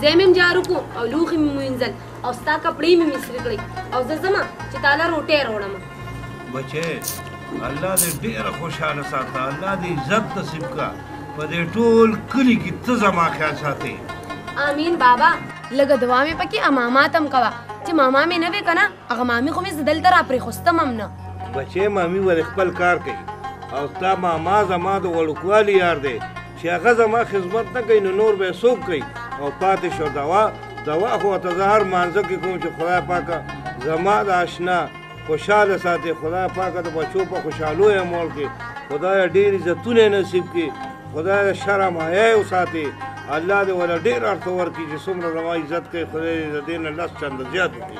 زه مې جار وکړو او لوښي مې وینځل او ستا کپړې مې مصري کړې او زه ځم چې تاله روټۍ راوړم بچې الله دې ډېره خوشحاله ساته الله دې عزت نصیب کا په دې ټول کلي کې ته زما خیال ساتې امین بابا لږه دعا مې پکې اماما تم کوه چې ماما مې نه وې کنه هغه مامي خو مې زدل تر پرې خوستم هم نه بچې مامي ور خپل کار کوي او تا ماما زما د وړوکوالي یار دی چې هغه زما خدمت نه کوي نو نور به یې څوک کوي او پاتې شو دوا دوا خو ورته زه هر لمانځه کې کوم چې خدای پاکه زما د اشنا خوشحاله ساتي خدای پاکه د بچو په خوشحالو یې مول کې خدای ډېر عزتونه یې نصیب کړي خدای د شرم حیا یې وساتي الله دې ولا ډېر ارته ورکړي چې څومره زما عزت کوي خدای دې د دې نه لس چنده زیات وکړي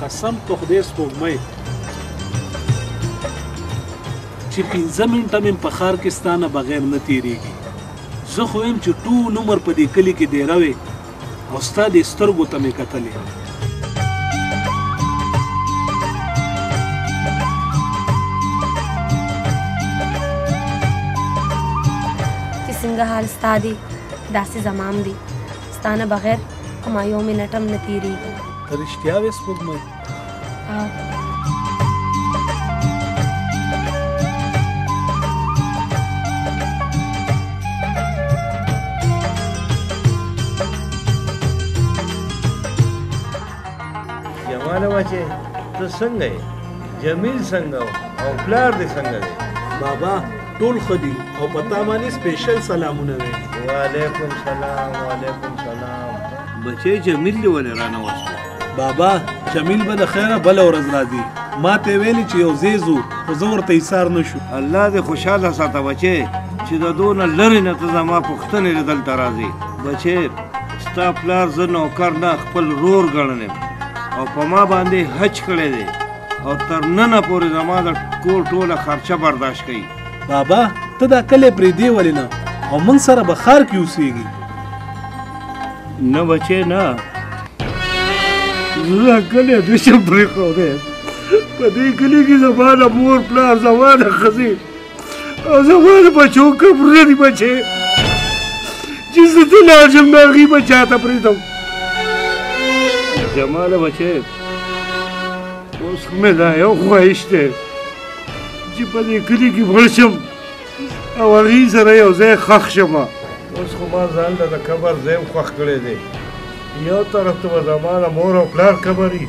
قسم په خدای سپوږمۍ. چی پنځه منټه میم په ښار کی ستا نه بغیر نه تیریږی زه خو ویم چی ټول عمر په دی کلی کی دیره وی او ستا دی سترګو ته می کتلی. څنګه حال ستا دی داسې زمام دی. ستانه بغیر کومه یو منټ هم نه تیریږي رښتیا وې سپوږمۍ ماله وا چې ته څنګه یې جمیل څنګه او پلار دې څنګه دی بابا ټول خدي او پتا باندې سپیشل سلامونه وي وعلیکم سلام وعلیکم سلام بچي جمیل دی ولې رانه وسو بابا جمیل به د خیره بل ورځ راځي ما ته ویل چې یو زیزو خو زه ورته ایثار نه شو الله دې خوشاله ساته بچي چې د دونه لرې نه ته زما پوښتنې له دلته راځي بچي ستا پلار زه نوکر نه خپل رور ګڼلم او په ما باندې حج کړی دی او تر نن پورې زما د کور ټوله خرچه برداشت کوي بابا ته دا کله پرې دی ولې نه او موږ سره به خار کې اوسېږي نه بچې نه زه کله د شم پرې خو دې په دې کلی کې زما د مور پلار زما د ښځې زما د بچو قبرونه دي بچې چې زه ته لاړ شم نو هغوی به چا ته پرېږدم جماله بچې اوس خو مې دا یو خواهش دی چې په دې کلي کې مړ شم او هغوی سره یو ځای ښخ شم اوس خو ما ځان له د قبر ځای خوښ کړی دی یو طرف ته به زما د مور او پلار قبر وي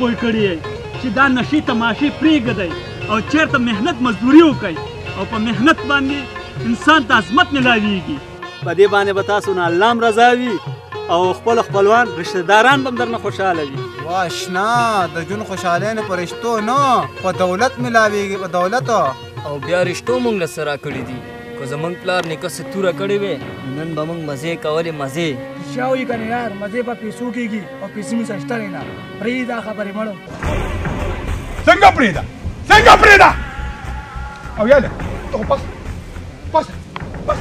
پوه کړی چې دا نشي تماشې پرېږدئ او چېرته محنت مزدوري وکړئ او په محنت باندې انسان ته عظمت ملاویږي په دې باندې به تاسو نه الله رضا وي او خپل خپلوان رشتہ داران به درنه خوشاله وي واشنا د جون خوشاله نه پرشتو نو په دولت ملاويږي په دولت او بیا رشتو مونږ له سره کړی دي که زمونږ پلار نیکه څه توره کړې وې نن به مونږ مزې کولې مزې رښتیا وایي که نه یار مزې په پیسو کېږي او پیسې مو سشته دی نه پرېږده خبرې مړو څنګه پرېږده څنګه پرېږده او یاله ته خو پخ بس بس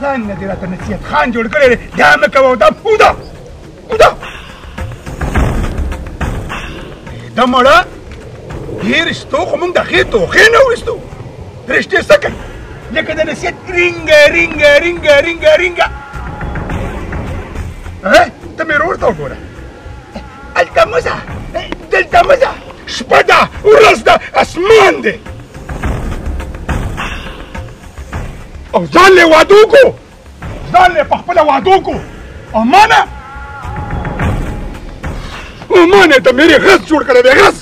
ځان نه دې راته نصیحت خان جوړ کړی دی دا مه کوه دا پوده پوده دا مړه دې رشتو خو موږ د ښې توښې نه ویستو رشتې څه کوي لکه د نصیحت رینګه رینګه رینګه رینګه رینګه ته مې ورور ته وګوره هلته مه ځه دلته مه ځه شپه ده ورځ ده اسمان دی او ځان له واده وکړو ځان له په خپله واده وکړو او ما نه او ما نه د میرې غز جوړ کړی دی غز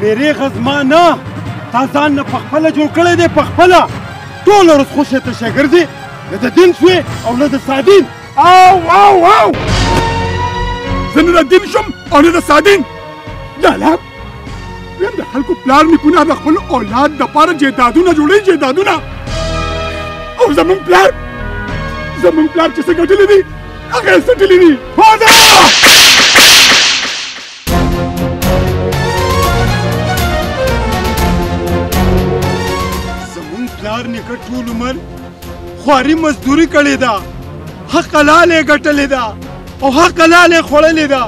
میرې غزما نه تا ځان نه پخپله جوړ کړی دی پخپله ټوله ورځ خوشې تشه ګرځې نه د دین سوې او نه د سادین او او او زه نه د دین شم او نه د سادین لالا ویم د خلکو پلار نیکونه د خپل اولاد دپاره جیدادونه جوړوي جیدادونه او زمونږ پلار زمونږ پلار چې څه ګټلي دي هغه یې څټلي دي زمونږ پلار نیکه ټول عمر خواري مزدوري کړې ده حق حلال یې ګټلې ده او حق حلال یې خوړلې ده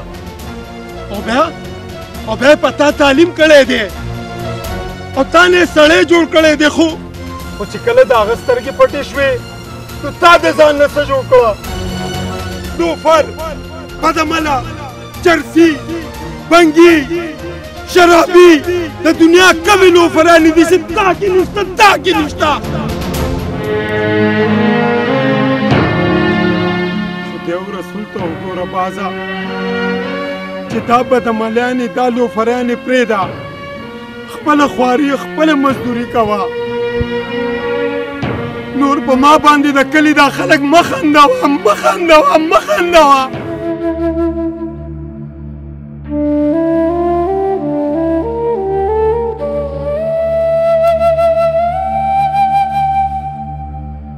او بیا او بیا په تا تعلیم کړی دی او تا نه سړی جوړ کړی دی خو خو چې کله د هغه سترګې پټې شوې نو تا د ځان نه څه جوړ کړه لوفر بدمله چرسی بنګي شرابي د دنیا کمې لوفرانې دي چې تا کې نشته تا کې نشته خدای او رسول ته وګوره بازه چې دا بدملیانې دا لوفرانې پرېږده خپله خواري خپله مزدوري کوه نور په ما باندې د کلي دا خلک مه خندوه مه خندوه مه خندوه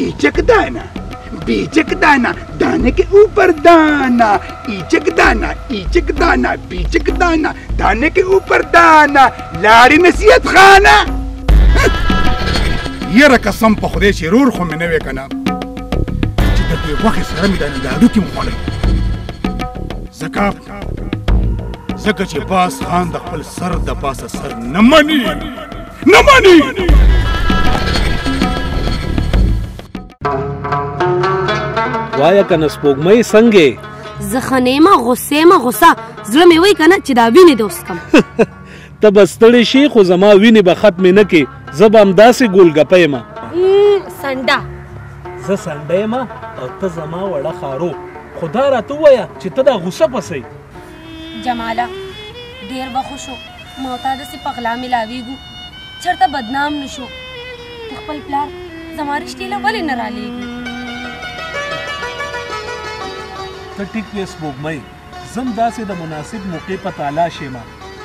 ایچک دانا بیچک دانا دانے کے اوپر دانا ایچک دانا ایچک دانا بیچک دانا دانے کے اوپر دانا لاړې نصیحت خانه یره قسم په خدای چې رور خو مې نه وې کنه چې د دې غوښې سره مې د لاډو کې وخوړل ځکه ځکه چې باز خان د خپل سر د پاسه سر نه مني نه مني وایا کنه سپوږمۍ څنګه زخنه ما غصه ما غصه زړه مې وای کنه چې دا وینې دوست کم ته بستړې شي خو زما وینې به ختم نه کې زب هم داسې ګول غپې ما سنډا زه سنډې ما او ته زما وړه خارو خدا راته وایا چې ته دا غصه پسې جماله ډېر به خو شو ما او تا داسې په غلا ملاوېږو چرته بدنام نه شو ته خپل پلار زما رشتې له ولې نه رالېږې ته ټیک وې سپوږمۍ زه هم داسې د مناسب موقع په تالاش یم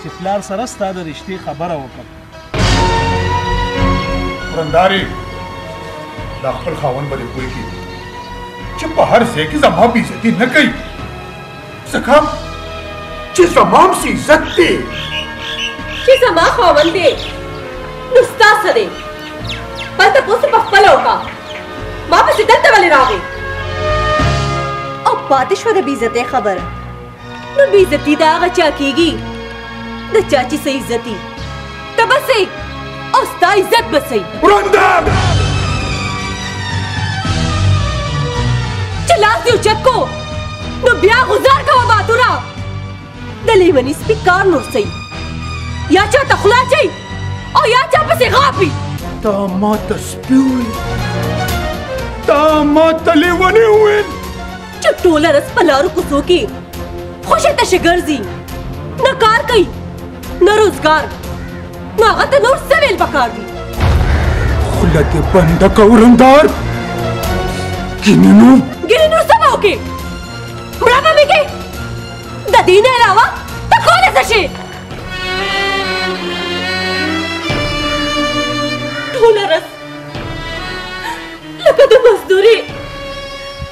چې پلار سره ستا د رشتې خبره وکړم ورنداري دا خپل خاون باندې پوي کی چې په هر ځای کې زما بي عزتي نه کوي ځکه چې زما سي عزت دی چې زما خاون دی نو ستا څه دی بس ته پوسې په خپل وکا ما پسې دلته ولې راغی او پاتې شوه د بي عزتۍ خبره نو بی عزتی دا هغه چا کیږي د چا چې سې عزتي ته بسې او ستا عزت بسې ورنده چې لاس یو چت کو نو بیا گزار کوه باتورا د لیونی سپی کار نور سي یا چا ته خلا چي او یا چا پسې غاپي تا ما ته سپی وي تا ما ته لیونی وي چې ټوله ورځ په لارو کوڅو کې خوشې تشه ګرځي نه کار کوي نه روزګار نو هغه ته نور څه ویل پکار دي خوله دې بنده که ورندار ګینې نو ګینې نو څه به وکړې مړه به مې کې د دې نه علاوه ته کولی څه شې ټوله ورځ لکه د مزدورې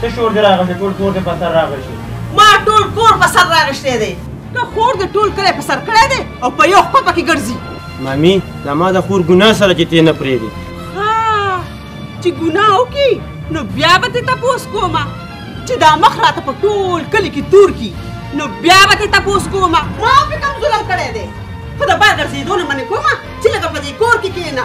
څه شور دې راغشی ټول کور دې په سر راغشی ما ټول کور په سر راغشتی دی ته خور دې ټول کلی په سر کړی دی او په یو خپه پکې ګرځي مامي دا ما د خور ګناه سره چې تې نه پرېږدي چې ګناه وکړي نو بیا به تې تپوس کوم چې دا مخ راته په ټول کلي کې تور کی نو بیا به تې تپوس کوم ما پې کوم ظلم کړی دی خو د بار ګرځېدو نه منې کومه چې لږه په دې کور کې کښېنه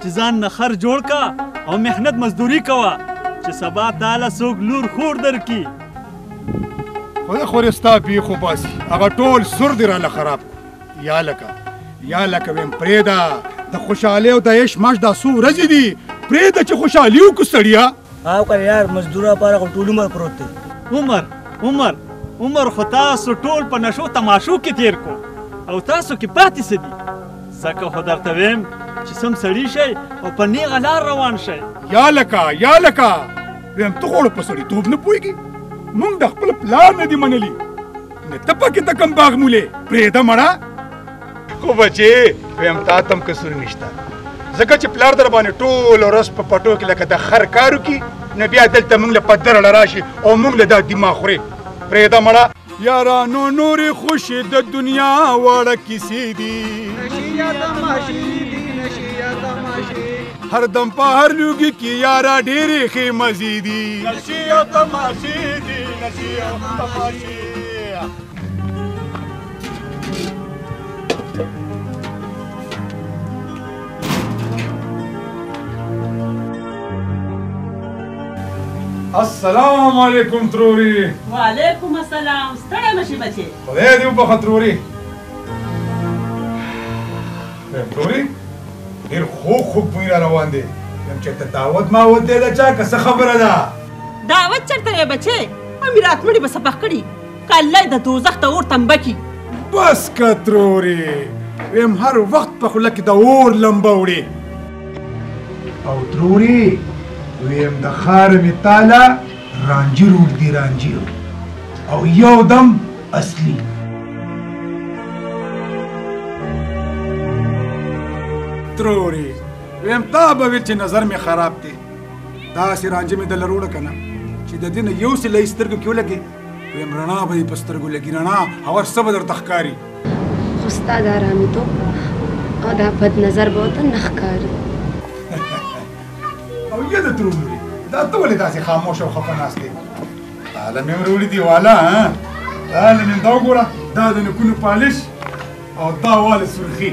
چې ځان نه خر جوړ کا او محنت مزدوري کوه چې سبا تعالی څوک لور خور درکي خدای خو رستا پی خو باسي هغه ټول سر دی رانه خراب یا لکه یا لکه ویم پرېدا د خوشاله او د عیش ماش دا سو ورځې دي پرېدا چې خوشحالي وکړو سړیا او که یار مزدور لپاره خو ټول عمر پروت دی عمر عمر عمر خو تاسو ټول په نشو تماشو کې تیر کو او تاسو کې پاتې څه دي ځکه خو درته ویم چې سم سړی شئ او په نیغه لار روان شئ یا لکه یا لکه ویم ته خو په سړیتوب نه پوهېږي موږ د خپل پلار نه دي منلي نه ته پکې ته کوم باغ مولې پرېږده مړه خو بچي ویم تا تم قصور نشته ځکه چې پلار در باندې ټول ورځ په پټو کې لکه د خر کارو کې نو بیا دلته موږ له پدر له راشي او موږ له دا دماغ خوري پرېږده مړه یارانو نورې خوشې د دنیا واړه کیسې دي هر دم په هر لوګي کې یارا ډېرې ښې مزې دي نشي او تماشې دي نشي او تماشې السلام علیکم تروري وعلیکم السلام ستړی مشي بچي خدای دې وبخښه تروري تروري ډېر خوږ خوږ بوی را روان دی یم چېرته دعوت ما وتی ده چا که څه خبره ده دعوت چېرته دی بچی امیر اکمړي به سبق کړي کله د دوزخ د اور تنبه کی بس که ترورې ویم هر وخت په خوله کې د اور لمبه وړې او ترورې ویم د ښار مې تاله رانجي روډ دی رانجي او یو دم اصلي ترورې ویم تا به ویل چې نظر مې خراب دی داسې رانجي مې د لروړه که نه چې د دې نه یو سلی سترګو کې ولګې ویم رڼا به په سترګو لګی رڼا او څه به درته ښکاری خو ستا د آرامیتوب او دا بد نظر به ورته نه ښکاري او یا د ترور لوري دا ته ولې داسې خاموش او خفه ناست یې هله مې وروړي دي والا هله مې دا وګوره دا د نکونو پالش او دا واله سرخي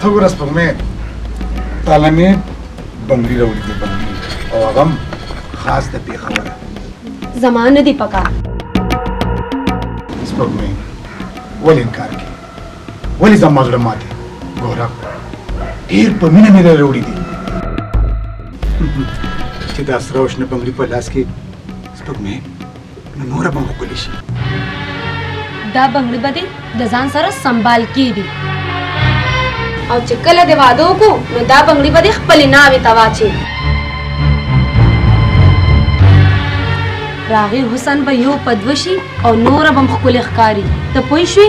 ته ګوره سپوږمۍ تاله مې بنګړي راوړي دي بنګړي او هغه هم خاص د پېښوره زما نه دي پکار سپوږمۍ ولې انکار کوې ولې زما زړه ماتې ګوره ډېر په مینه مې راوړي دي چې دا سره او شنه بنګړي په لاس کې سپوږمۍ نو نور به ښکلي شي دا بنګړي به دې د ځان سره سنبال کېږي او چې کله دې واده وکړو نو دا بنګړي به دې خپلې ناوې ته واچي راغي حسن به یو په دوه شي او نوره به هم ښکلې ښکاري ته پوه شوې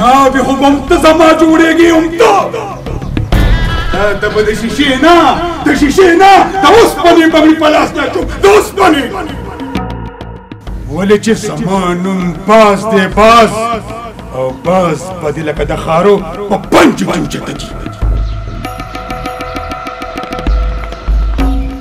نه به خو بم ته زما جوړېږي هم ته ته به د شیشې نه د شیشې نه د اوسپنې به مې په لاس نه شو د اوسپنې ولې چې زما نوم باز دی باز او باز به دې لکه د خارو په پنجو کې وچتکي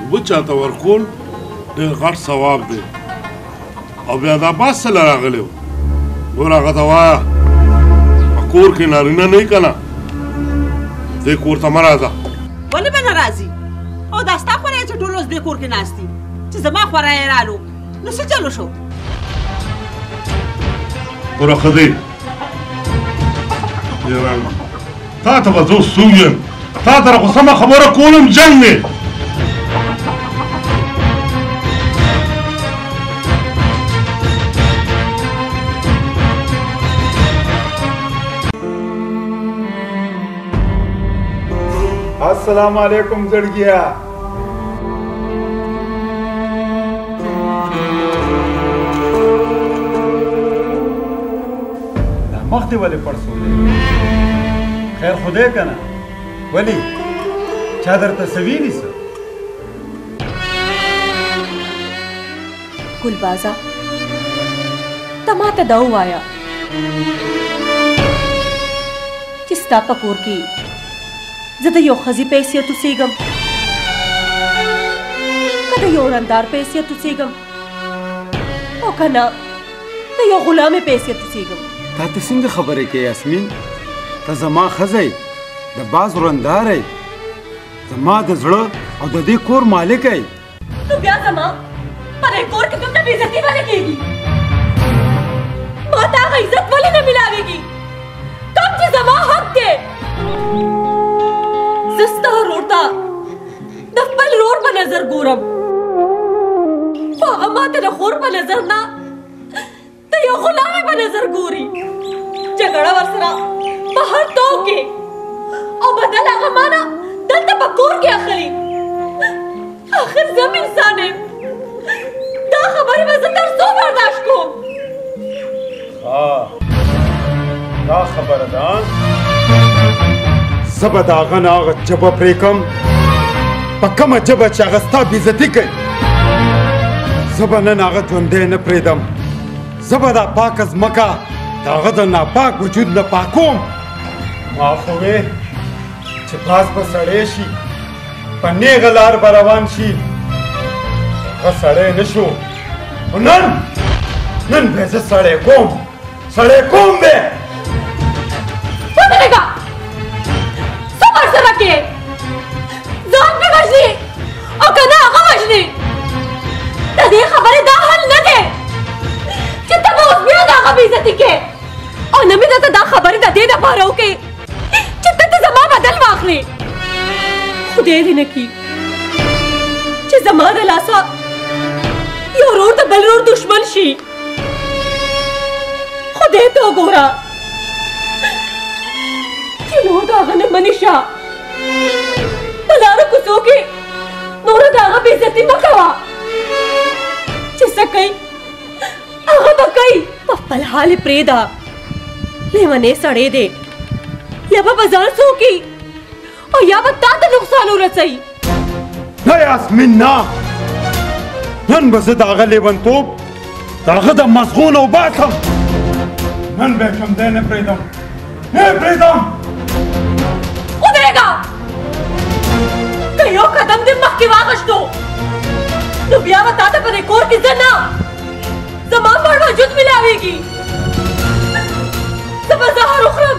اوبه چاته ورکول ډېر غټ ثواب دی او بیا دا باز څه له راغلی و ګور هغه ته وایه په کور کې نارینه نه که نه دې کور ته مه راځه ولې به نه راځي او دا ستا خوره چې ټول اوس دې کور کې ناست دي چې زما خوره یې رالو نو څه چلو شو ګوره ښځې تا ته به زه اوس څوک یم تا سره خو سمه خبره کولم جنګ دی السلام علیکم زړګیا مخ دې ولې پړسولې خیر خو دی که نه ولې چا درته څه ویلي څه ګلبازه ته ما ته دا ووایه چې ستا په کور کې زه د یو ښځي په حیثیت اوسېږم که د یو رندار په حیثیت اوسېږم او که نه د یو غلامې په حیثیت اوسېږم تا ته څنګه خبرې کوې یاسمین ته زما ښځی د باز رندار زما د زړه او د دې کور مالک نو بیا زما په دې کور کې دومره بې عزتي ولې کېږي ما ته هغه عزت ولې نه ملاوېږي کوم چې زما حق دی زه ستا ورور ته د خپل ورور په نظر ګورم خو هغه ما ته د خور په نظر نه ته یو غلامي په نظر ګوري جګړه ورسره بهر توکې او بدل هغه مانا دلته په کور کې اخلي آخر زه هم انسان یم دا خبرې به زه تر څو برداشت کوم ها دا خبره ده زه به د هغه نه هغه ژبه پرې کوم په کومه ژبه چې هغه ستا بېزتي کوي زه به نن هغه ژوندی نه پرېږدم زه به دا پاکه ځمکه د هغه د ناپاک وجود نه پاکوم ما خو وې چې پاس به سړی شي په نیغه لار به روان شي هغه سړی نه شو نن نن به زه سړی کوم سړی کوم دی ودرېږه څه ورسره کې ځان مې وژني او که نه هغه وژني د دې خبرې دا حل نه دی چې ته به اوس بیا د هغه بېعزتي کې او نه مې درته دا خبرې د دې دپاره وکړې چې ته ته زما بدل واخلې خدای دې نه کړي چې زما د لاسه یو ورور د بل ورور دښمن شي خدای ته وګوره چې نور د هغه نه منې شه په لاره کوڅو کې نوره د هغه بېعزتي مه کوه چې څه کوي هغه به کوي په خپل حال یې پرېږده لیونی سړی دی یا به په ځان څوکي او یا به تا ته نقصان ورسوي نه یاسمین نه نن به زه د هغه لیونتوب د هغه د مزغو نه وباسم نن به یې کوم ځای نه پرېږدم نه یې پرېږدم ودرېږه که یو قدم دې مخکې واغشتو نو بیا به تا ته په دې کور کې زه نه زما پر وجود ملاوېږي زه به زهر وخورم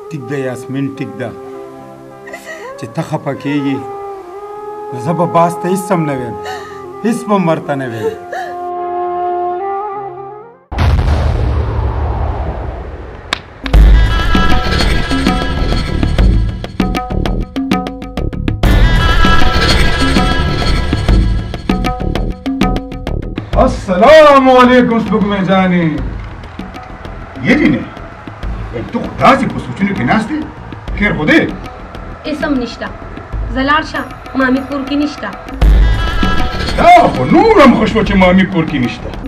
ټیک ده یاسمین ټیک ده چې ته خپه کیږي نو زه به باز ته هیڅ هم نه ویم هیڅ به هم ورته نه ویم السلام علیکم سپوږمۍ جانې یې دي نه ته خو داسې په سوچونو کې ناست یې خیر خو دی اسم نشته زه لاړ شه مامي کور کې نشته دا خو نور هم ښه شوه چې مامي کور کې نشته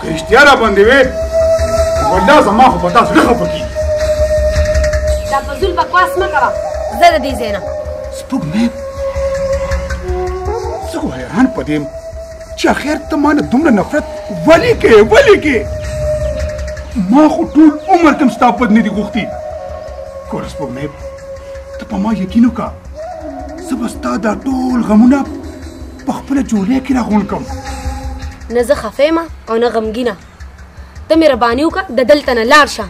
که رښتیا را باندې وې والله زما خو په تا زړه خفه کېږي دا فضول بکواس مه کوه زه د دې ځای نه سپوږمۍ زه خو حیران پدې یم چې اخر ته ما نه دومره نفرت ولې کوې ولې کوې ما خو ټول عمر تم ستا پد نه دي غوښتي ګوره سپوږمۍ ته په ما یقین وکړه زه به ستا دا ټول غمونه په خپل جولې کې راغون کوم نه زه خفېما او نه غمګینا ته مې ربانی وکړه د دلته نه لاړ شه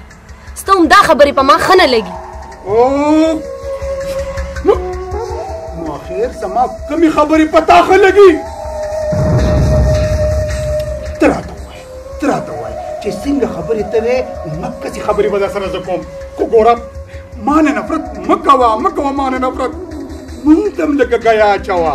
ستا هم دا خبرې په ما ښه نه لګي نو خیر زما کمی خبرې په تا ښه لګي ته راته وایه چې څنګه خبرې ته وې مکه چې خبرې به درسره زه کوم خو ګوره ما نه نفرت مه کوه مه کوه ما نه نفرت مونږ ته هم لږه ګیا اچوه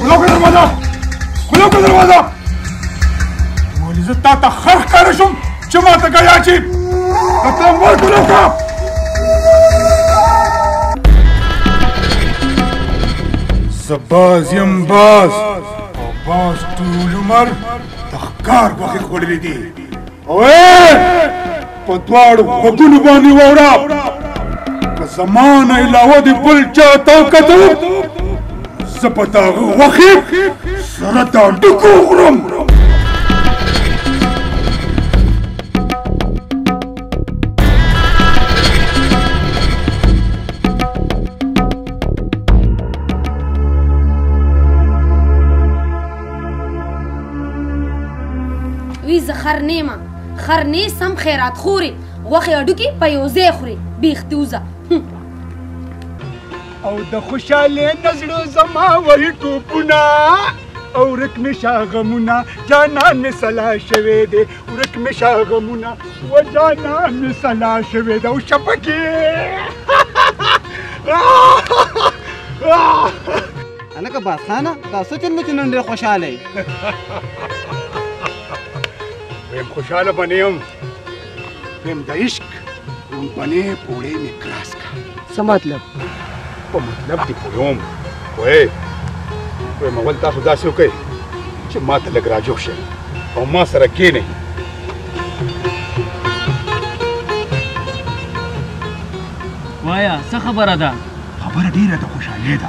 کلو کا دروازه کلو کا دروازه ولی زه تا ته خر ښکاره شوم چې ما ته ګیا چې د ترموای کلو کا زه باز یم باز او باز ټول عمر د ښکار غوښې خوړلې دي اوه په دواړو غوږونو باندې واوره که زما نه علاوه دې بل چا ته وکتل زه به د هغه غوښې سره د هډوکو وخورم وي زه خر نیمه خر نه سم خیرات خوري غوښې هډوکي په یو ځای خوري بیختي وځه او د خوشحالې د زړه زما وهي ټوپونه او ورک مې شه غمونه جانان مې سلا شوی دی ورک مې شه غمونه و جانان مې سلا شوی دی او شپکې هلکه باسخانه دا څه چل دی چې نن ډېر خوشحاله یې ویم خوشاله به نه یم ویم د عشق لومبنې پوړې مې کراس کا څه مطلب په مطلب دې پوهوم وایې ویم اول تاسو داسې وکړئ چې ما ته لږ راجوخ شئ او ما سره کښېنئ وایا څه خبره ده خبره ډیره د خوشحالۍ ده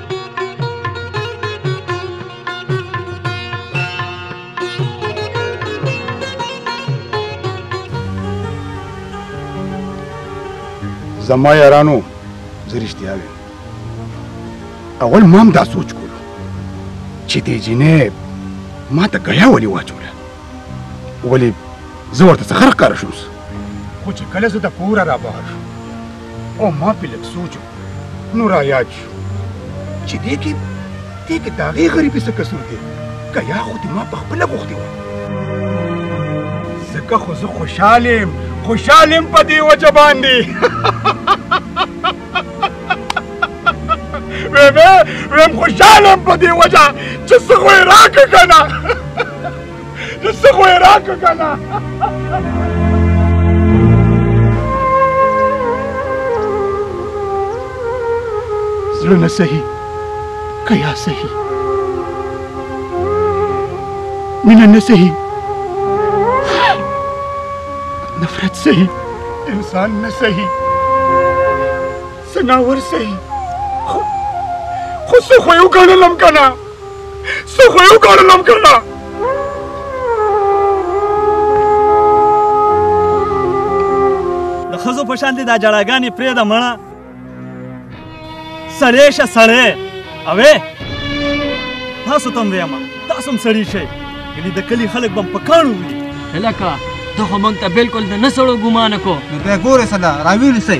زما یارانو زه رښتیا ویم اول ما هم دا سوچ کولو چې دې جینۍ ما ته ګیا ولې واچوله ولې زه ورته څخه ښکاره شوم خو چې کله زه د کوره رابهر شوم او ما پې لږ سوچ وکړ نو را یاد شو چې دې کې دې کې د هغې غریبې څه قصور دی که یا خو دې ما په خپله غوښتې وه ځکه خو زه خوشحال یم خوشحال یم په دې وجه باندې ویم خوشحال یم په دې وجه چې څه خو یې راکړه که نه نو څه خو یې راکړه که نه زړه نه صحیح که یا صحیح مینه نه صحیح نفرت صحیح انسان نه صحیح ځناور صحیح خو څه خو یې وګڼلم که نه څه خو یې وګورلم که نه د ښځو په شان دې دا جړاګانې پرېږده مړه سړی شه سړی اوې تاسو ته هم ویمه تاسو هم سړي شئ یعنی د کلی خلک بم پکانو وي هلکه ته خو مونږ ته بالکل د نه سړو ګمان کو نو بیا ګوره سلا راویل سي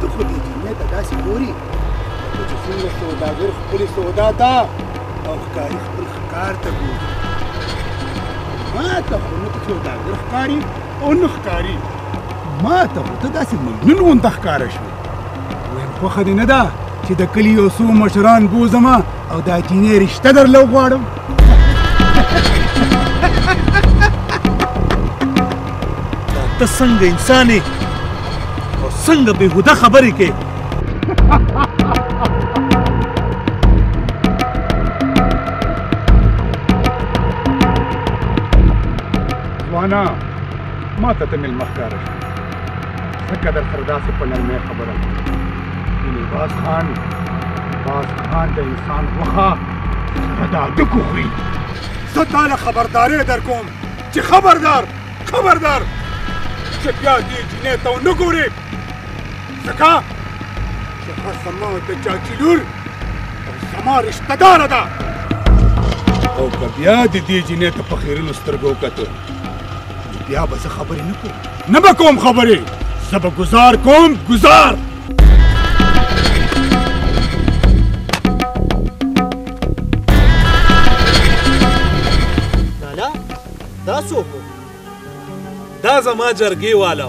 ته خو دې جینۍ ته داسې ګوري لکه چې څومره سوداګر خپلې سودا ته او ښکاري خپل ښکار ته ګوري ما ته خو نه ته سوداګر ښکاري او نه ښکاري ما ته خو ته داسې مجنون غونته ښکاره شوې ویم خوښه دې نه ده چې د کلي یو څو مشران بوزم او دا جینۍ رشته درله وغواړم ته څنګه انسان یې او څنګه بېهوده خبرې کوې ځوانه ما ته ته مېلمه ښکاره شوې ځکه در سره داسې په نرمۍ خبره کوم یعنې باز خان باز خان د انسان غوښه سره د هډوکو خوري زه تا له خبرداری در کوم چې خبردار خبردار چې بیا دې جینۍ ته ونه ګورې ځکه چې هغه زما د چاچي لور او زما رشته داره ده او که بیا د دې جینۍ ته په خیرنو سترګو وکتو نو بیا به زه خبرې نه کوم نه به کوم خبرې زه به ګزار کوم ګزار لالا دا څوک دا زما جرګې والا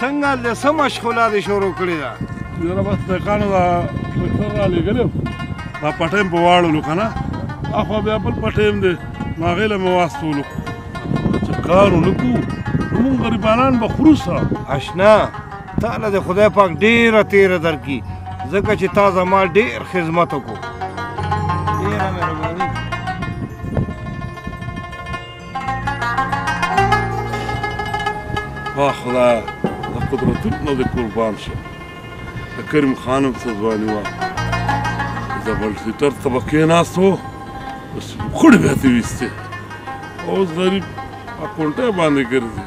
څنګه د څه مشغوله دې شروع کړې ده یاره بس پیکانو دا ټرکټر را لېږلی دا پټۍ مې په واړولو که نه اخوا بیا بل پټۍ هم دی نو هغې له مې واستولو چې کار ونه کړو نو موږ غریبانان به خورو څه اشنا تاله د خدای پاک ډیره تیره درکړي ځکه چې تا زما ډیر خدمت وکړو ډیره مهرباني واه خدایه د قدرتونو نه دې قربان شم د کریم خانم څه ځواني وه د بلټریټر ته به کېناست و د سپوکړې به یې ویستې اوس غریب په کونټه باندې ګرځي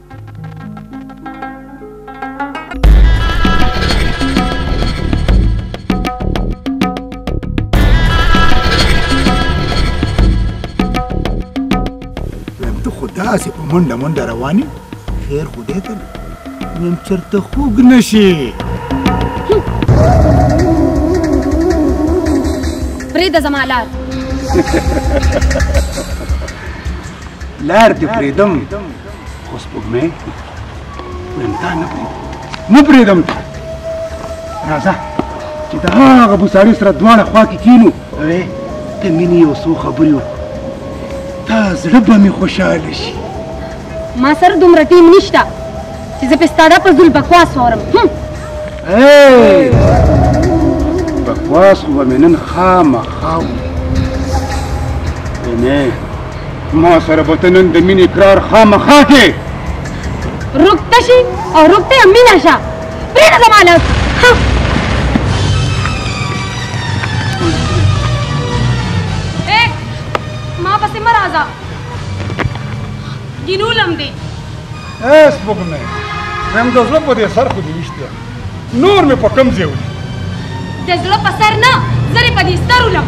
داسې په منډه منډه روانې خیر خو دې ته ویم چېرته خوږ نه شي پرېږده زما لار لار دې پرېږدم خو سپوږمۍ ویم تا نه پرېږدم نه پرېږدم تا راځه چې د هغه بوساړې سره دواړه خوا کې کینو وې د مینې یو څو خبرې وکړو تا زړه به مې خوشحاله شي ما سره دومره ټیم نشته چې زه پې ستا دا په زول بکواس وورم بکواس خو به مې نن خامخا وینې ما سره به ته نن د مینې اقرار خامخا کې روکته شي او روکته یې مینه شه پرېږده زما لاس ما پسې مه راځه ګینولم دې هېڅ وګمې زم د زړه په دې سر خو دې ویشتیا نور مې په کم ځای ولي د زړه په سر نه زه دې په دې ستر ولم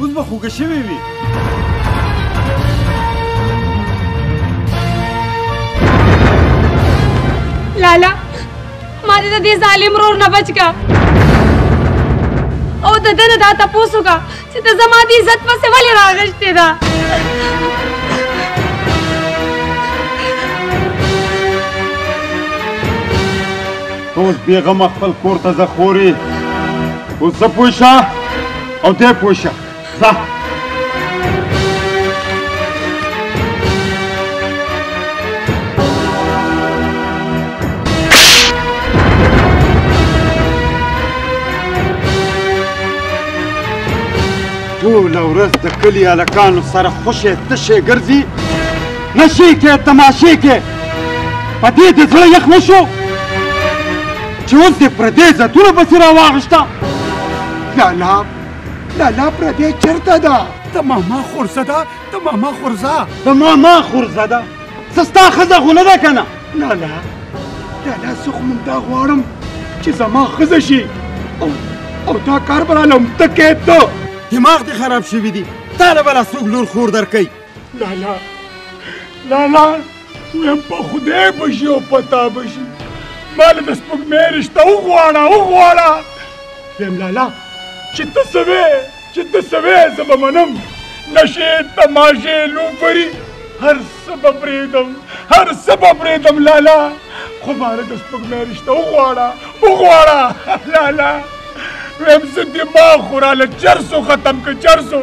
اوس به خوږه شوې وي لالا ما دې د دې ظالم رور نه بچ کا او د دنه دا تاسو کا چې ته زما دې عزت پسې ولې راغشتې ده اوس بیغم خپل کور ته ځه خورې اوس ځه پوه شه او دی پوه شه ځه ټوله ورځ د کلي هلکانو سره خوشې تشې ګرځي نشې کې تماشې کې په دې دې زړه یخ نه شو چې اوس دې پردې عزتونه پسې راواخیسته لالا لالا پردې چرته ده د ماما خورزه ده د ماما خورزه د ماما خورزه ده څه ستا ښځه خو نه ده که نه لالا لالا زه خو همدا غواړم چې زما ښځه شي او او دا کار به راله همته کې ته دماغ دې خراب شوي دي تا له بله څوک لور خور درکوي لالا لالا ویم په خدای بشي او پتا بشي مال د سپوږمې رشته وغواړه وغواړه ویم لالا چې ته سوې چې ته سوې زه به منم نشې تماشې لوبري هر څه به پرېږدم هر څه به پرېږدم لالا خو مال د سپوږمې رشته وغواړه وغواړه لالا ویم زه دماغ خو راله چرسو ختم که چرسو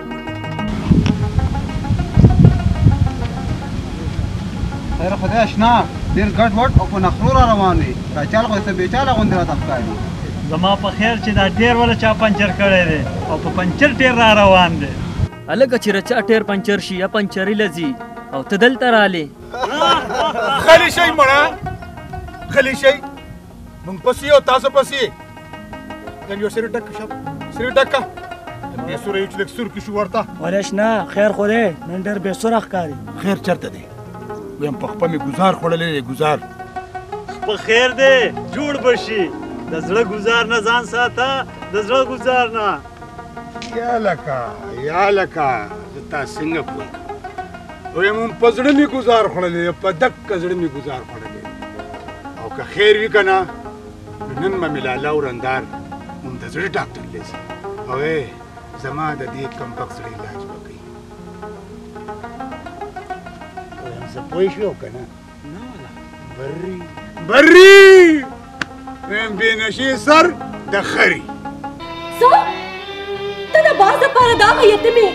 خیر خو دی اشنا ډېر ګډ وډ او په نخرو را روان وي دا چال خو څه بېچاله غوندې راته ښکاري زما په خیال چې دا ټیر ولا چا پنچر کړی دی او په پنچر ټیر را روان دی هلکه چې رچا ټیر پنچر شي یا پنچري لځي او ته دلته رالې غلی شئ مړه غلی شئ مونږ پسې او تاسو پسې لږ یو سری ډک شپ سری ډک بې سوره یو چې لږ سور کې شو ورته ولش نه خیر خو دی نن ډېر بې سوره ښکاري خیر چرته دی ویم په خپه مې ګزار خوړلی دی ګزار خپه خیر دی جوړ به شي د زړه ګزار نه ځان ساته د زړه ګزار نه یا لکه یا لکه زه تا څنګه پوه کړم وایي مونږ په زړه مې ګزار خوړلی په دک زړه مې ګزار خوړلی او که خیر وي که نه نن به مې لالا ورندار هم د زړه ډاکټر لیسي او زما د دې کمبک زړه علاج به کوي زه پوه شوې او که نه بري بري ویم بې نشې سر د خري څه ته د باز لپاره دا غیتې مې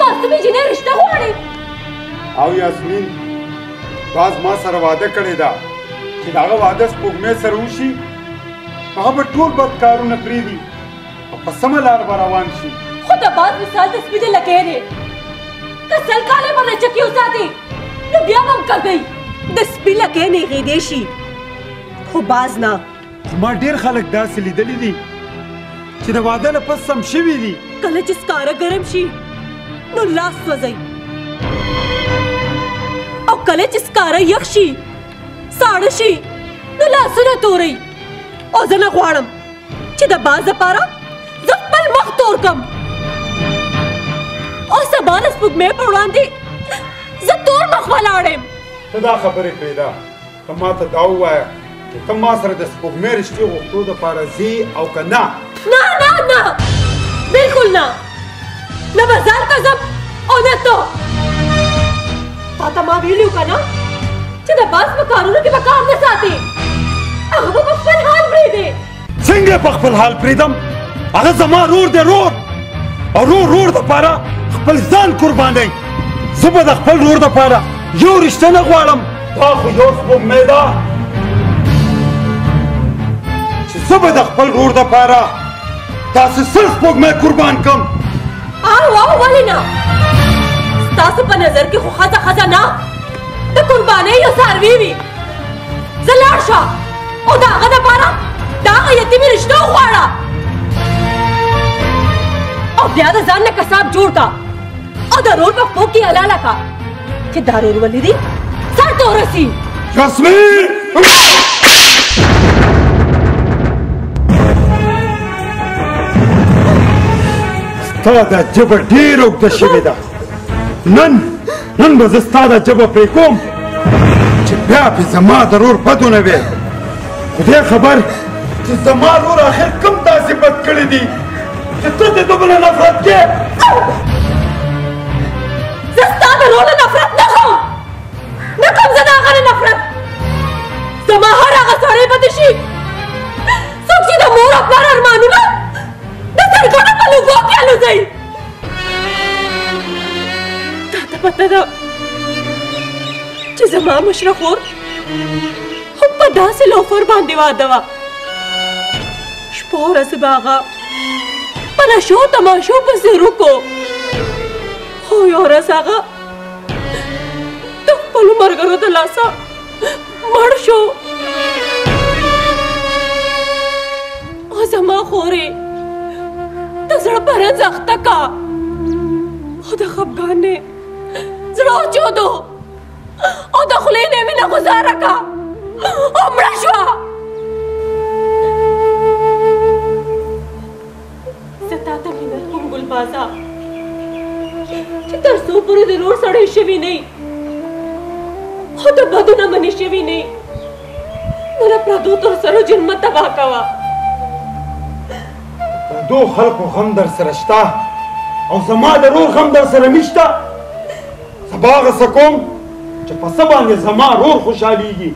ماسومې جینۍ رشته غواړې او یاسمین باز ما سره واده کړې ده چې د هغه واده سپوږمۍ سره وشي هغه به ټول بد کارونه پرېږدي او په سمه لار به روان شي خو د باد مثال ته سپیده لکې دی که سل کاله به رچکې وساتې نو بیا به هم کږی د سپي لکې نه غېدې شي خو باز نه ما ډېر خلک داسې لیدلي دي چې د واده نه پس سم شوي دي کله چې سکاره ګرم شي نو لاس سوځي او کله چې سکاره یخ شي ساړه شي نو لاسونه توري او زه نه غواړم چې د باز لپاره زه خپل مخ تور کم او سبا د سپوږمۍ په وړاندې زه تور مخ ولاړ یم ته دا خبرې پرېږده ته ما ته دا ووایه چې ته ما سره د سپوږمۍ رشتې غوښتو دپاره ځې او که نه نه نه نه بلکل نه نه بازار ته ځم او نه ته تا ته ما ویلي وو که نه چې د باز په کارونو کې به کار نه ساتې هغه به په خپل حال پرېږدې څنګه په خپل حال پرېږدم هغه زما رور دی رور او رور رور دپاره خپل ځان قربانوي زه به د خپل رور دپاره یو رشته نه غواړم دا خو یو سپوږمۍ ده چې زه به د خپل رور دپاره تاسو سر سپوږمۍ قربان کم او او ولې نه ستاسو په نظر کې خو ښځه ښځه نه د قربانۍ یو څاروی وي زه لاړ شه او د هغه دپاره د هغه یتیمې رشته وغواړه او بیا د ځان نه کساب جوړ کا او د رور په پښو کې حلاله کا چې دا رورولي دي سر ته ورسي ستا دا جبه ډېر اوږده شوې ده نن نن به زه ستا دا جبه پرې کوم چې بیا پې زما د رور بد ونه وې خدای خبر چې زما رور آخر کوم داسې بد کړي دي چې ته د دوبله نفرت کې زه ستا د رونه نفرت نه کوم نه کوم زه د هغه نه نفرت زما هر هغه سړی به دې شي څوک چې د مور او پلار ارمانونه د سرګنو په لوګو کې الوځوي تا ته پته ده چې زما مشره خور هم په داسې لوفر باندې واده وه شپه ورځ به هغه په نشو تماشو پسې روکو خو یو ورځ هغه د خپلو ملګرو د لاسه مړ شو او زما خورې د زړه پره زخته کا او د خفګان نه زړه چودو او د خولې نه مې نه گزاره کا او مړه شوه زه تا ته مینه کوم ګلبازه چې تر څو پورې د رور سړی شوی نه خو د بدو نه منې شوی نه نو له پردو تر سره جون مه تباه کوه پردو خلکو غم در سره شته او زما د رور غم در سره نشته سبا غسه کوم چې په څه باندې زما رور خوشحالیږي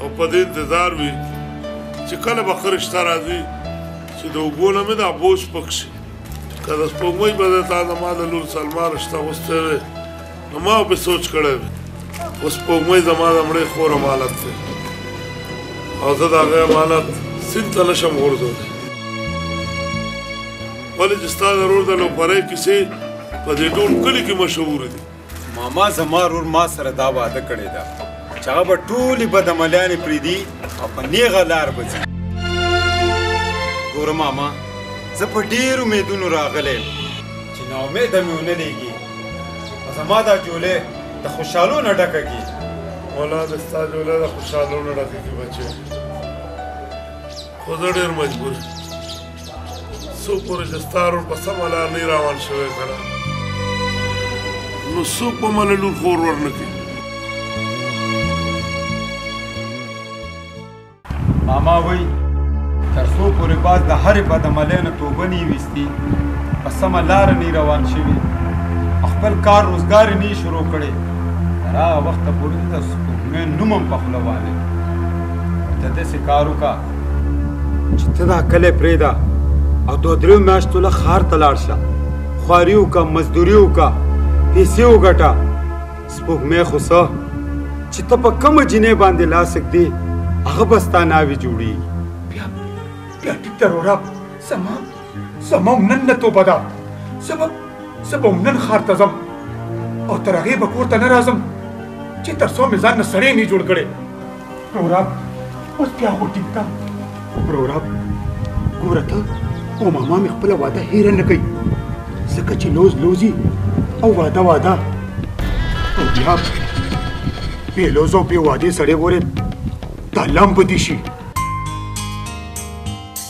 او په دې انتظار وي چې کله به ښه رشته راځي چې د اوبو نه مې دا بوج پک شي که د سپوږمۍ به د تا زما د لور سلما رشته غوستی وی نو ما به سوچ کړی وی خو سپوږمۍ زما د مړې خور امانت دی او زه د هغې امانت سیند ته نشم غورځولی ولې چې ستا د ورور د لوپرۍ کیسې په دې ټول کلي کې مشهورې دي ماما زما رور ما سره دا وعده کړې ده چې هغه به ټولې بدعملیانې پرېږدي او په نیغه لار به ځي ګوره ماما زه په ډېر امیدونو راغلی یم چې ناامیده مې ونه لېږي خو زما دا جولې د خوشحالو نه ډکه کړي مولا د ستا جوله د خوشحالو نه ډکه کړي بچې خو زه ډېر مجبور څوک وره چې ستا رور په سمه لار نه روان شوی که نه نو څوک به مله لور خور ور نه کوي ماما وایي تر څو پورې باز د هرې بدعملۍ نه توبه نه ویستي په سمه لاره نه روان شوي خپل کار روزګار نه شروع کړي تر هغه وخته پورې د سپوږمۍ نوم هم په خوله والي ته داسې کار وکړه چې ته دا کلی پرېږده او دوه دریو میاشتو له ښار ته لاړ شه خواري وکړه مزدوري وکړه پیسې وګټه سپوږمۍ خو څه چې ته په کومه جینۍ باندې لاس ږدې هغه به ستا ناوې جوړېږي بیا بیا ټیک ده روره زما زما هم نن نه توبه ده زه به زه به هم نن ښار ته ځم او تر هغې به کور ته نه راځم چې تر څو مې ځان نه سړی نه جوړ کړی روراب اوس بیا خو ټیک ده روراب ګوره ته او ماما مې خپله واده هیره نه کوي ځکه چې لوز لوزي او واده واده او بیا بې لوز او بې وادې سړی ګورې دا لم بدی شي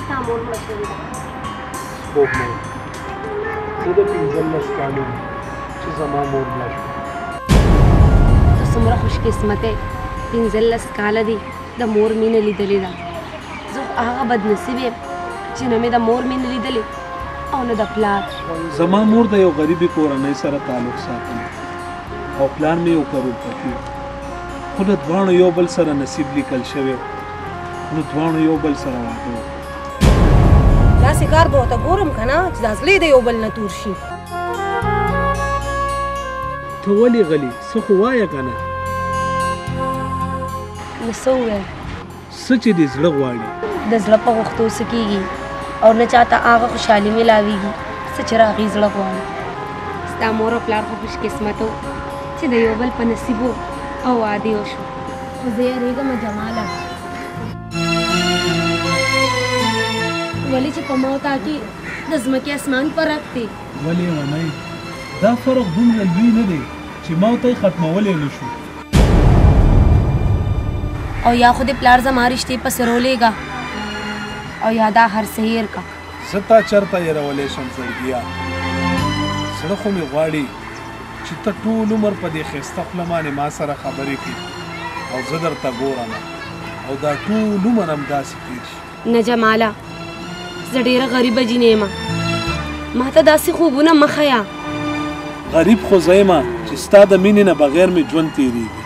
ستا مور مړه شوې ده سپوږمۍ زه د پنځلس کالو وم چې زما مور مړه شوه ته څومره خوش قسمت یې پنځلس کاله دي د مور مینه لیدلې ده زه هغه بدنصیب یم چې نه مې د مور مینه لیدلې او نه د پلار زما مور د یو غریبې کورنۍ سره تعلق ساتي او پلار مې یو کروڑپتی خو د دواړو یو بل سره نصیب لیکل شوی نو دواړو یو بل سره واده وکړ داسې کار به ورته ګورم که نه چې دا زړه د یو بل نه تور شي ته ولې غلي څه خو وایه که نه نو څه ووایم څه چې دې زړه غواړي د زړه په غوښتو څه کېږي او نه چاته هغه خوشحالي میلاویږي څه چې راغی زړه غواړي ستا مور او پلار خو خوش قسمت و چې د یو بل په نصیب او عادي وشو خو زه یریږم جماله ولې چې په ما او تا کې د ځمکې اسمان فرق دی ولې ونۍ دا فرق دومره لوی نه دی چې ما او ته یې ختمولی نه شو او یا خو دې پلار زما رشتې پسې رولېږه او یا دا هر څه هېر کړه زه تا چېرته هېرولی شم زړګیه زړه خو مې غواړي چی ته ټول عمر په دی ښایسته خوله باندی ما سره خبری کوی او زه درته ګورم او دا ټول عمر هم داسی تیر شی. نه جماله زه ډیره غریبه جینۍ یم ماته داسې خوبونه مه ښیه. غریب خو زه یم چې ستا د مینې نه بغیر مې ژوند تېرېږي.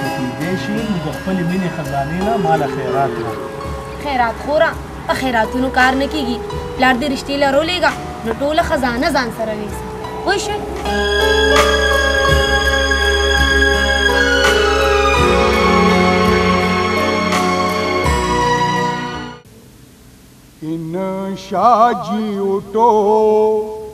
که کېدای شي نو د خپلې مینې خزانې نه ما له خیرات راکړه. خیرات خوره! په خیراتونو کار نه کیږي پلار دې رشتې له رولېږه نو ټوله خزانه ځان سره ویسه پوه شوې ان شاجی اٹھو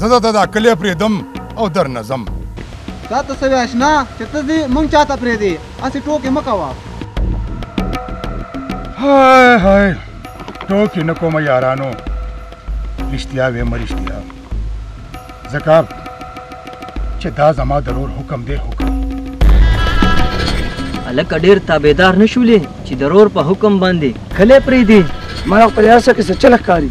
زه درته دا کلی پرېږدم او درنه ځم دا ته سوي اشنا چې ته ځي مونږ چاته پرېږدې هسې ټوکې مه کوه های های ټوکې نه کوم یارانو رښتیا ویم رښتیا ځکه چې دا زما د رور حکم دی حکم هلکه ډېر تابعدار نه شولې چې د رور په حکم باندې کلی پرېږدې ما خو په دې هر څه کې څه چل ښکاري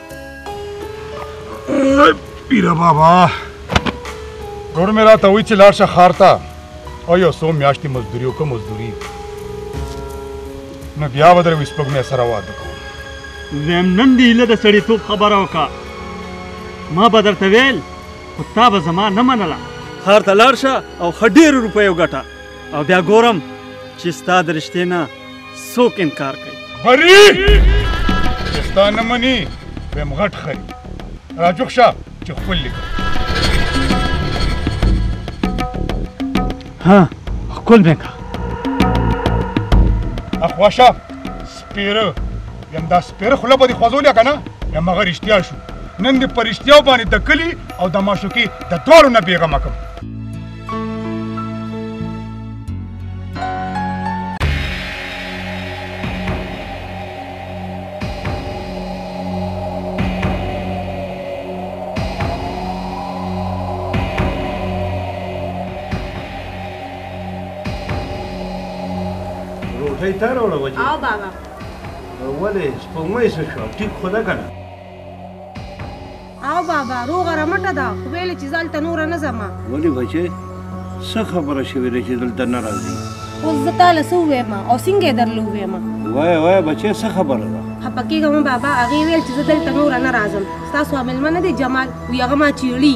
پیره بابا ورور مې راته وایي چې لاړ شه ښار ته او یو څو میاشتې مزدوري وکړه مزدوري نو بیا به در وسپږمې سره واده کوم ویم نن دې هیله د سړیتوب خبره وکړه ما به درته ویل خو تا به زما نه منله ښار ته لاړ شه او ښه ډېرو روپیو ګټه او بیا ګورم چې ستا د رشتې نه څوک انکار کوي بری ستا نه مني بهم غټ خري راجوخ شه چې خپل لیکه ها خپل میکا اخواشه سپیره یم دا سپیره خله به دې خوځولې که نه یم هغه رښتیا شو نن دې په رښتیاو باندې د کلي او د معشوقي د دواړو نه بېغمه کړم روټۍ ته راوړه وجه او بابا ولې سپوږمۍ څه شوه ټیک خو ده که نه او بابا روغه رمټه ده خو ویلې چې زه هلته نوره نه ځم ولې بچې څه خبره شوې ده چې دلته نه راځي اوس زه تا له څه ووایم او څنګه یې درله ووایم وایه وایه بچې څه خبره ده خپه کېږه مه بابا هغې ویل چې زه دلته نوره نه راځم ستاسو هغه مېلمه نه دی جمال وي هغه ما چیړي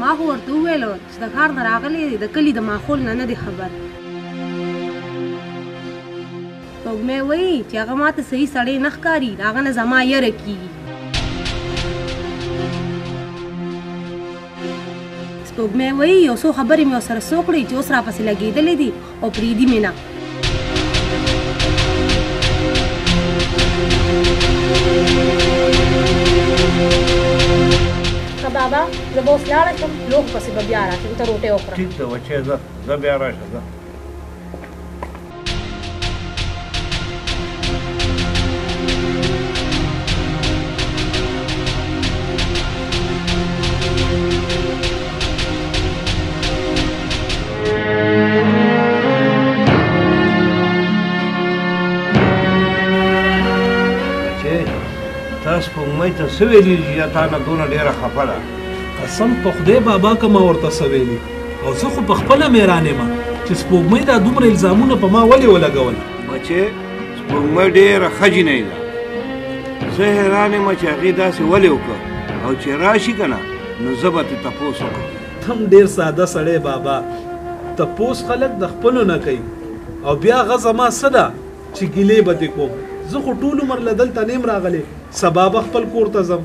ما خو ورته وویل چې د ښار نه راغلی دی د کلي د ماحول نه نه دی خبر سپوږمۍ وایي چې هغه ماته صحیح سړی نه ښکاري د هغه نه زما یره کیږي سپوږمۍ وایي یو څو خبرې مې ورسره څو کړې چې اوس راپسې لګېدلې دي او پرېږدي مې نه بابا زه به اوس لاړه شم لوښو پسې به بیا راشم ته روټۍ وخوره ټیک ده بچیه ځه ځه بیا راشه ځه سپوږمۍ ته څه ویلي چې یا تا نه دونه ډېره خفه ده قسم په خدای بابا که ما ورته څه ویلي او زه خو په خپله میران یم چې سپوږمۍ دا دومره الزامونه په ما ولې ولګوله بچې سپوږمۍ ډېره ښه جینۍ ده زه حیران یم چې هغې داسې ولې وکړه او چې راشي که نه نو زه به ترې تپوس وکړم ته هم ډېر ساده سړی بابا تپوس خلک د خپلو نه کوي او بیا هغه زما څه ده چې ګیلې به دې کوم زه خو ټول عمر له دلته نه یم راغلی سبا به خپل کور ته ځم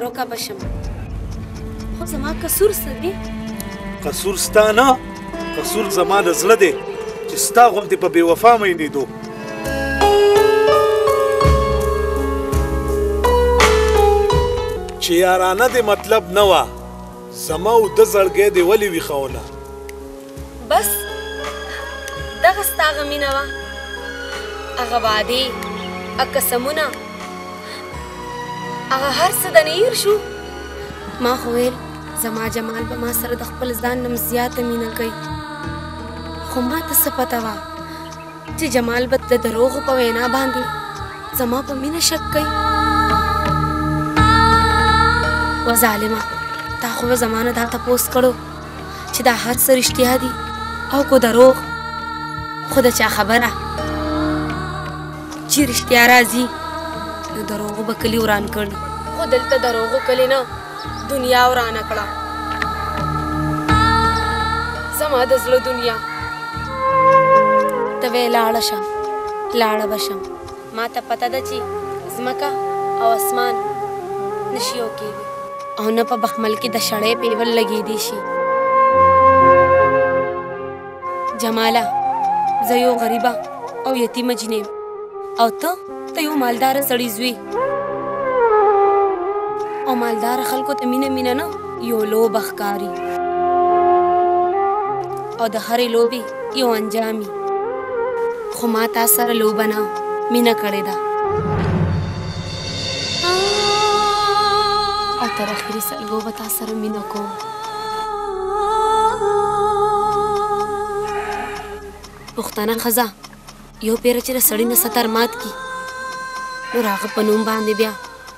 روکه به شم خو زما قصور څه دی قصور ستا نه قصور زما د زړه دی چې ستا غوندې په بې وفا مې نه دوه چې یارانه دې مطلب نه وه زما او د زړګی دې ولې ویښونه بس دغه ستا هغه مینه وه هغه وعدې هغه قسمونه هغه هر څه د نیر شو ما خو ویل زما جمال به ما سره د خپل ځان نم زیاته مینه کوي خو ما ته څه پته وه چې جمال به د دروغو په وینا باندې زما په مینه شک کوي و ظالمه تا خو به زمانه دا تپوس کړو چې دا هر څه رښتیا دي او کو دروغ خو د چا خبره چې رښتیا راځي نو دروغو به کلي وران کړي خو دلته دروغو کلي نه دنیا ورانه کړه زما د زړه دنیا ته وې لاړه شم لاړه به شم ما ته پته ده چې ځمکه او اسمان نه شي یو کېدی. او نه په بخمل کې د شړۍ پېول لګېدی شي. جماله! زه یو غریبه او یتیمه جینۍ یم او ته د یو مالداره سړي زوی یې او مالداره خلکو ته مینه مینه نه، یو لوبه ښکاري او د هرې لوبې یو انجام یي خو ما تا سره لوبه نه مینه کړې ده او تر اخري سلګو به تا سره مینه کوم پښتنه خزا یو پیر چې سړی نه ستر مات کی نو راغه پنوم باندې بیا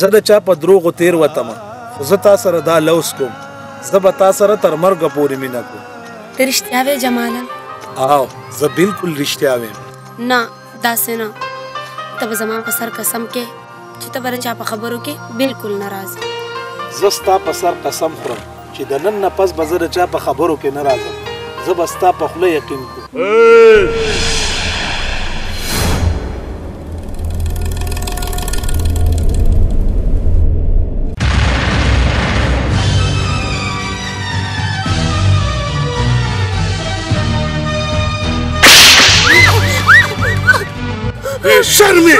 زه د چا په دروغو تیر وتم خو زه تا سره دا لوس کوم زه به تا سره تر مرګه پورې مینه کوم ته رښتیا وې جماله او زه بالکل رښتیا ویم نه داسې نه ته به زما په سر قسم کې چې ته به د چا په خبرو کې بالکل ناراض زه ستا په سر قسم خورم چې د نن نه پس به زه د چا په خبرو کې نه راځم، زه به ستا په خوله یقین کوم. بے شرمی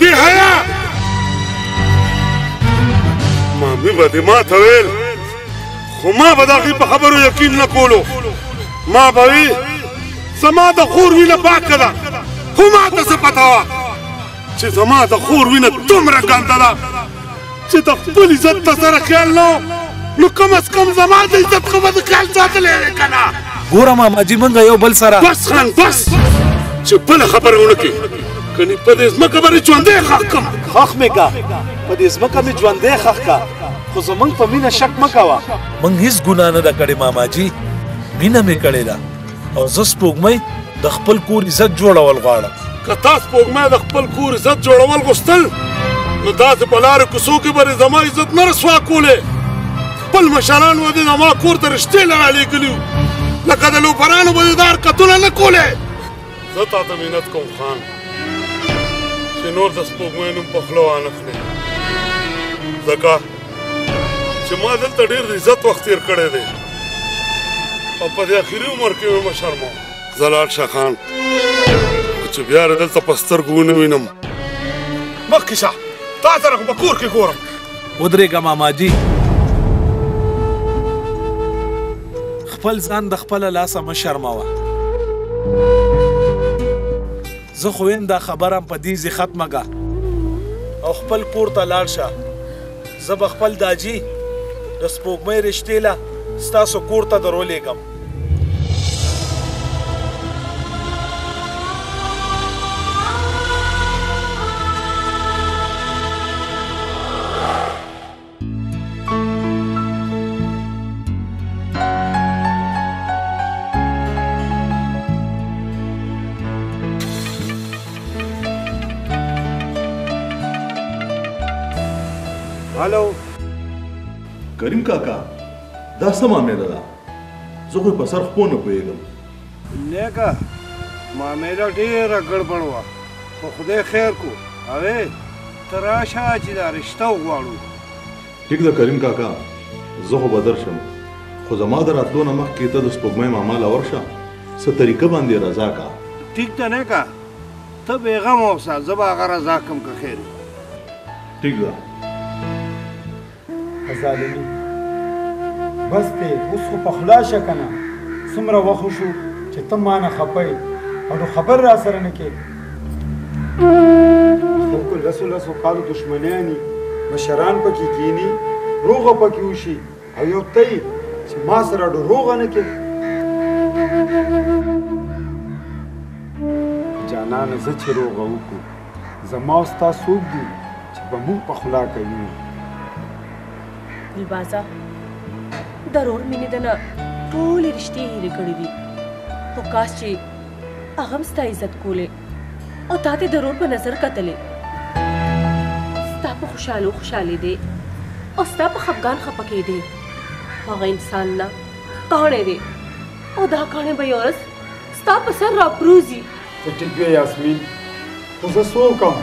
بے حیا مامي به دې ما ته ویل خو ما به د هغې په خبرو یقین نه کولو ما به وي زما د خور وینه پاکه ده خو ما ته څه پته وه چې زما د خور وینه دومره ګنده ده چې د خپل عزت ته سره خیال نه نو کم از کم زما د عزت خو به د خیال ساتلی دی که نه ګوره ماماجي موږ یو بل سره بس خان بس چې بله خبره ونه کړي کني په دې ځمکه باندې ژوندی ښخ کړم ښخ مې کا په دې ځمکه مې ژوندی ښخ کا خو زمونږ په مینه شک مه کوه مونږ هیڅ ګناه نه ده کړې ماماجي مینه مې کړې ده او زه سپوږمۍ د خپل کور عزت جوړول غواړم که تا سپوږمۍ د خپل کور عزت جوړول غوښتل نو داسې په لارو کوڅو کې به زما عزت نه رسوا کولې خپل مشران به دې زما کور ته رشتې نه رالیږلي لکه د لوفرانو به دې دا حرکتونه نه کولې زه تا ته مینت کوم خان چې نور د سپوږمۍ نوم په خوله وانخلې ځکه چې ما دلته ډېر د عزت وخت تېر کړی دی او په دې اخري عمر کې مې مه شرموه زه لاړ شه خان چې بیا یې دلته په سترګو ونه وینم مخکې شه تا سره خو په کور کې ګورم ودرېږه ماماجي خپل ځان د خپله لاسه مه شرموه زه خو ويم دا خبره هم په دې ځي ختمه که او خپل کور ته لاړ شه زه به خپل داجي د سپوږمۍ رشتې له ستاسو کور ته درولېږم هلو کریم کاکا دا څه معامله ده زه خو په سر خپو نه پوهېږم نيکه معامله ډېره ګړبړ وه خو خدای خير کو اوې ته راشه چې دا رشته وغواړو. ټیک ده کریم کاکا زه خو به درشم خو زما د راتلو نه مخکې ته د سپوږمۍ ماما له ورشه څه طریقه باندې رضا کا ټیک ده نیکه ته بېغمه اوسه زه به هغه رضا کم که خیر ټیک ده ظالمی بس دی اوس خو په خلا شه کنه څومره وخت شو چې ته ما نه خپه او نو خبر را سره نه کې خلکو لسو لسو کالو دشمنیانی مشران پکې کینی روغه پکې وشي او یو ته چې ما سره روغه نه کې جانان زه چې روغه وکړو زما او ستا څوک دي چې په موږ په خلا کوي ګلبازه د رور مینې دنه ټولې رشتې هیرې کړې دي خو کاش چې هغه هم ستا عزت کولې او تا ته د رور په نظر کتلې ستا په خوشحالو خوشحالې دی او ستا په خفګان خفه کېدی هغه انسان نه کاڼی دی او دا کاڼی به یو ورځ ستا په سر راپروزي ته ټیک وې یاسمین خو زه څه وکړم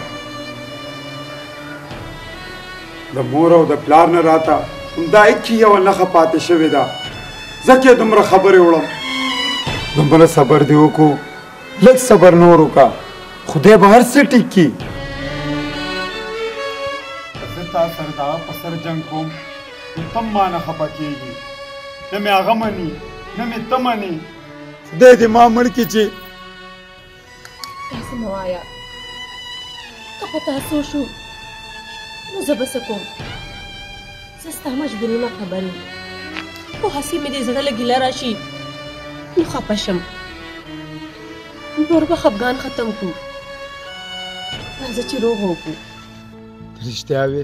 د مور او د پلار نه راته همدا هیڅ یوه نښه پاتې شوې ده ځکه یې دومره خبرې وړم دومره صبر دې وکړو لږ صبر نور وکړه خدای به هر څه ټیک کړي زه تا سره د هغه په سر جنګ کوم نو ته ما نه خفه کېږي نه مې هغه مني نه مې ته مني خدای دې ما مړ کړي چې داسې مه وایه که په تاسو شو نو زه به څه کوم زه ستا مجبورونه خبر یم خو هسې مې دې زړه له ګیله راشي نو خفه شم نور به خفګان ختم کړو راځه چې روغ وکړو رښتیا وې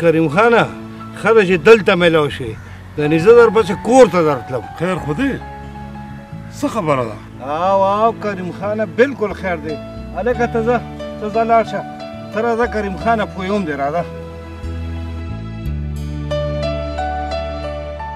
کریم خانه ښه ده چې دلته میلاو شوې ګنې زه درپسې کور ته درتلم خیر خو دی څه خبره ده او او کریم خانه بلکل خیر دی هلکه ته ځه ته ځه لاړ شه ته راځه کریم خانه پوهوم دی راځه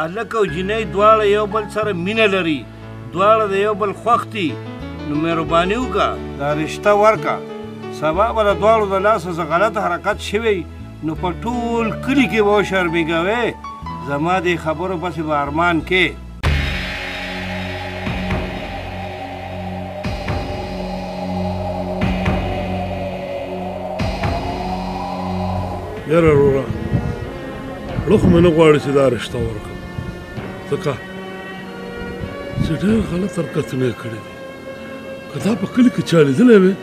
هلک او جینۍ دواړه یو بل سره مینه لري دواړه د یو بل خوښ دي نو مهرباني وکړه دا رشته ورکړه سبا به د دواړو د لاسه څه غلط حرکت شوی نو په ټول کلي کې به وشرمېږوې زما دې خبرو پسې به ارمان کې یاره وروره زړه خو مې نه غواړي چې دا رشته ورکړم ځکه چې ډېر غلط حرکتونه یې کړي دي که دا په کلي کې چا لیدلی وي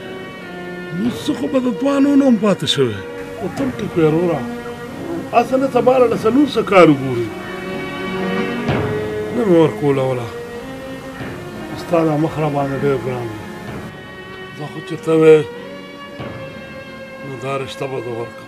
نو څه خو به د توانو نه هم پاتې شوی خو ته هم ټیک وې وروره هسې نه سبا له له څلور څه کار وګوري نه مې ورکولوله ستا دا مخ راباندې ډېر ګران دی دا خو چې ته وې نو دا رشته به زه ورکړم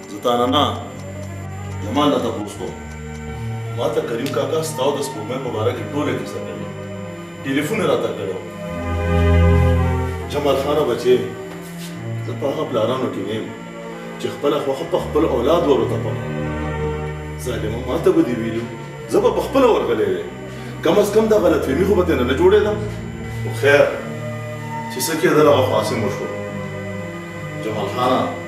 زه تا نه نه جمال نه تپوس کوم ما ته کریم کاکا ستا او د سپوږمۍ په باره کې ټوله کیسه کوي ټلیفون یې راته کړی و جمال خانه بچې زه په هغه پلارانو کې نه یم چې خپله خوښه په خپل اولاد ور وتپم ظالمه ما ته به دې ویلي زه به په خپله ورغلی وی کم از کم دا غلطفهمي خو به ترې نه جوړېده خو خیر چې څه کېدل هغه خو هسې مو شو جمال خانه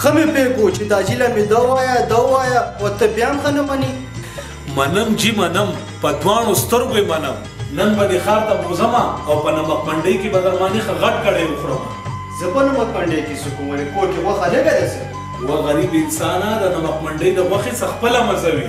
ښه مې پوه کړو چې تاجي له مې دا وایه دا وایه او ته بیا هم ښه نه منې منم جی منم په دواړو سترګو یې منم نن به دې ښار ته بوځم او په نمک منډۍ کې به در باندې ښه غټ کړی وخورم زه په نمک منډۍ کې څه کوم ولې کور کې غوښه نه لرې څه و غریب انسانه د نمک منډۍ د غوښې څه خپله مزه وي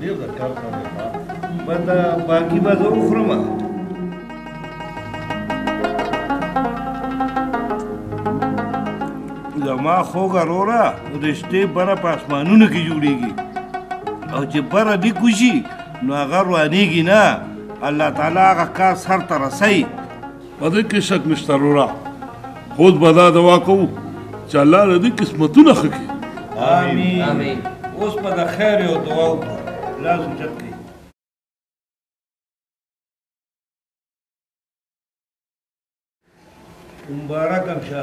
ډیر د کار سره دی بدا باقی به زه وخورم زما خوږه روره رشتې بره په اسمانونو کې جوړیږي او چې بره دې کوشي نو هغه روانیږي نه الله تعالی هغه کار سرته رسوي په دې کې شک نشته وروره خود به دا دوا کوو چې الله دې دې قسمتونه ښه کړي آمین آمین اوس به د خیر او دعا وکړو لاس اوچت کړئ مبارک شه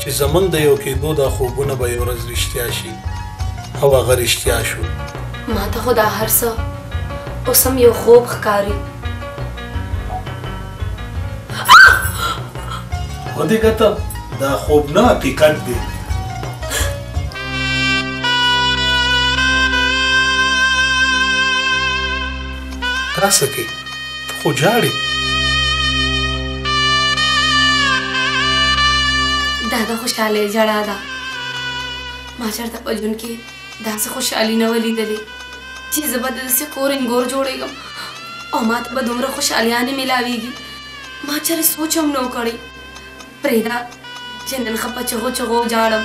چې زموږ د یو کېدو دا خوبونه به یوه ورځ رښتیا شي او هغه رښتیا شول. ما ته خو دا هر څه اوس هم یو خوب ښکاري. ودې کته دا خوب نه حقیقت دی. تاسو کې خو جاړي. دا د خوشحالۍ ژړا ده. ما چرته په ژوند کې داسې خوشحالي نه وه لیدلې چې زه به دلسې کور انګور جوړېږم او ما ته به دومره خوشحالیانې میلاویږي ما چېرې سوچ هم نه و کړی پرېږده چې نن ښه په چغو چغو وژاړم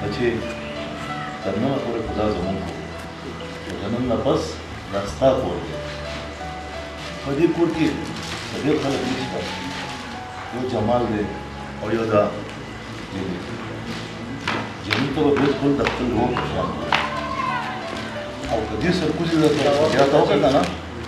بچې تر ننه پورې خو دا زموږ کور دی خو د نن نه پس دا ستا کور دی په دې کور کې ډېر خلک نشته یو جمال دی او یو دا جیني جیني ته به بلکل د خپل ورور په شان ګوري او که دې سرکوزي درته زیاته وکړه که نه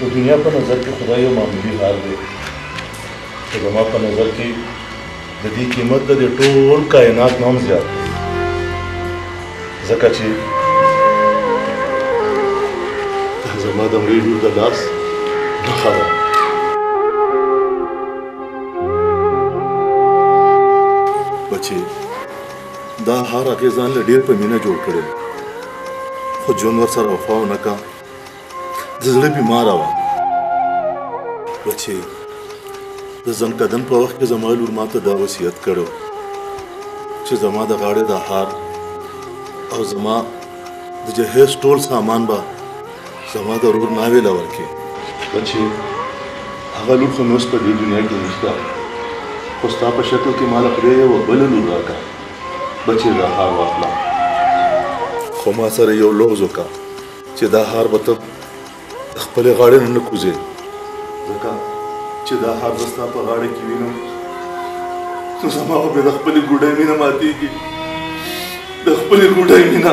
د دنیا په نظر کې خدای یو معمولي حال دی، خو زما په نظر کې د دې قیمت د دې ټول کائنات نه هم زیات دی، ځکه چې دا زما د مړې لور د لاس نښه ده. بچې، دا هار هغې ځان له ډېر په مینه جوړ کړی، خو ژوند ورسره وفا ونه کړه. د زړه بیماره وه بچې د ځنډ کدن په وخت کې زما لور ماته دا وصیت کړو چې زما د غاړې د هار او زما د جهیز ټول سامان به زما د رور ناوې لور کې بچې هغه لور خو نو په دې دنیا کې نشته خو ستا په شکل کې مال خدای یو بل لور راکا بچې دا هار واخلا خو ما سره یو لوز وکړه چې دا هار به ته د خپلې غاړې نه نه کوزې ځکه چې دا هار به ستا په غاړه کې وینم نو زما به د خپلې ګوډۍ مینه ماتېږي د خپلې ګوډۍ مینه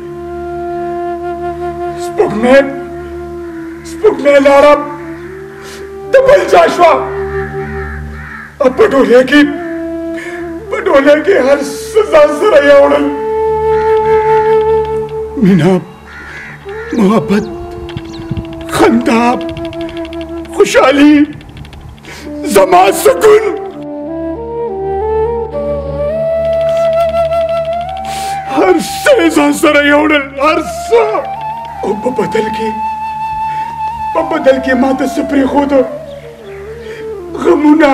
سپوږمۍ سپوږمۍ لاړه د بل ځای شوه او په ډولۍ کې په ډولۍ کې هر څه ځان سره یې وړل مینه محبت خندا خوشحالي زما سکون هر څه ځان سره یوړل هر څه او په بدل کې په بدل کې ما ته څه پرېښوده غمونه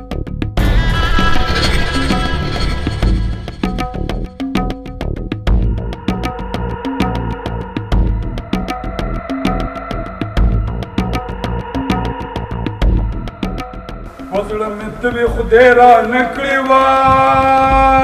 وزړه مې ته وې خدای را نه کړې وای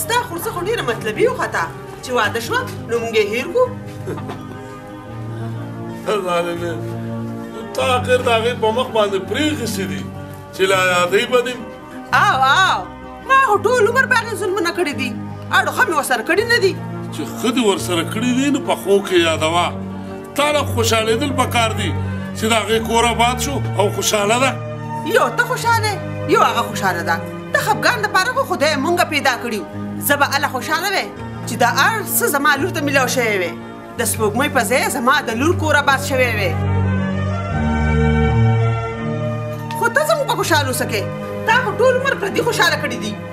ستا خورزه خو ډیره مطلبي وخته چې واده شوه نو مونږ یې هیر کو ظالمه تا اخر د هغې په مخ باندې پرېښسي دي چې لا یادوي به دې او او ما خو ټول عمر په هغې ظلمونه کړي دي اړوخه مې ورسره کړي نه دي چې ښه دې ورسره کړي دي نو په ښو کې یادوه تاله خوشالېدل پکار دي چې د هغې کور آباد شو او خوشاله ده یو ته خوشاله یو هغه خوشاله ده د خفګان دپاره خو خدای مونږ پیدا کړي زه به هله خوشاله وی چې دا هر څه زما لور ته میلاو شوی وی د سپوږمۍ په ځای زما د لور کور آباد شوی وی خو ته زموږ په خوشحالو سکې تا خو ټول عمر پردي خوشحاله کړي دي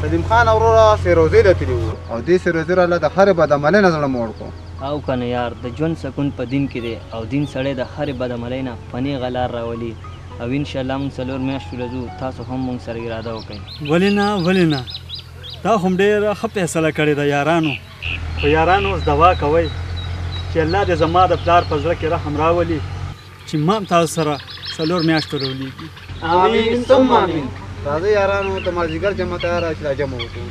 سلیم خان وروره فیروزې له تلي وو او دې فیروزې راله د هرې بدعملۍ نه زړه موړ کو او کنه یار د ژوند سکون په دین کې دی او دین سړی د هرې بدعملۍ نه په نیغه لار راولي او ان شاء الله مونږ څلور میاشتو له ځو تاسو هم مونږ سره اراده وکړئ. ولې نه ولې نه دا خو مو ډېره ښه فیصله کړې ده یارانو خو یارانو اوس دعا کوئ چې الله دې زما د پلار په زړه کې رحم راولي. چې ما تاسو سره څلور میاشتې رولیږي امین ثم امین راځئ یارانو د مازدیګر جمع تیاره چې دا جمع وکړو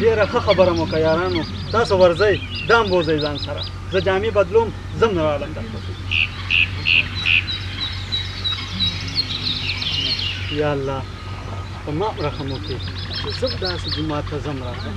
ډېره ښه خبره مو که یارانو تاسو ورځئ دام بوځئ ځان سره زه جامې بدلوم ځم نه راغلم در پسې یا الله په ما رحم وکړي چې زه به داسې جومات ته ځم راځم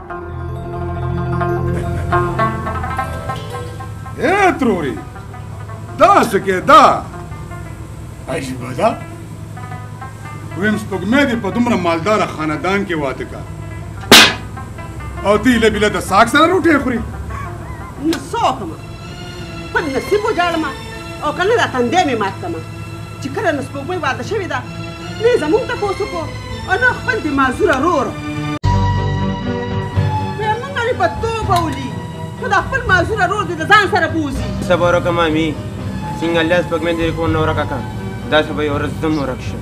اے تروری دا سکه دا عجیب ده ویم سپوږمې دې په دومره مالدار خاندان کې واده کا او تی له بل د ساک سره روټه خوري نو څوک خپل نصیب وجاړم او که نه دا تندی مې مات کړم چې کله له سپوږمۍ واده شوې ده نه یې زموږ تپوس وکړو او نه خپل د معذوره رور مېرمن مې په توبه ولي خو دا خپل معذوره رور دې د ځان سره بوځي صبر وکړه مامي څنګه الله سپوږمۍ دې کور نه ورکه کړه داسې به یې ورځ زه هم ورک شم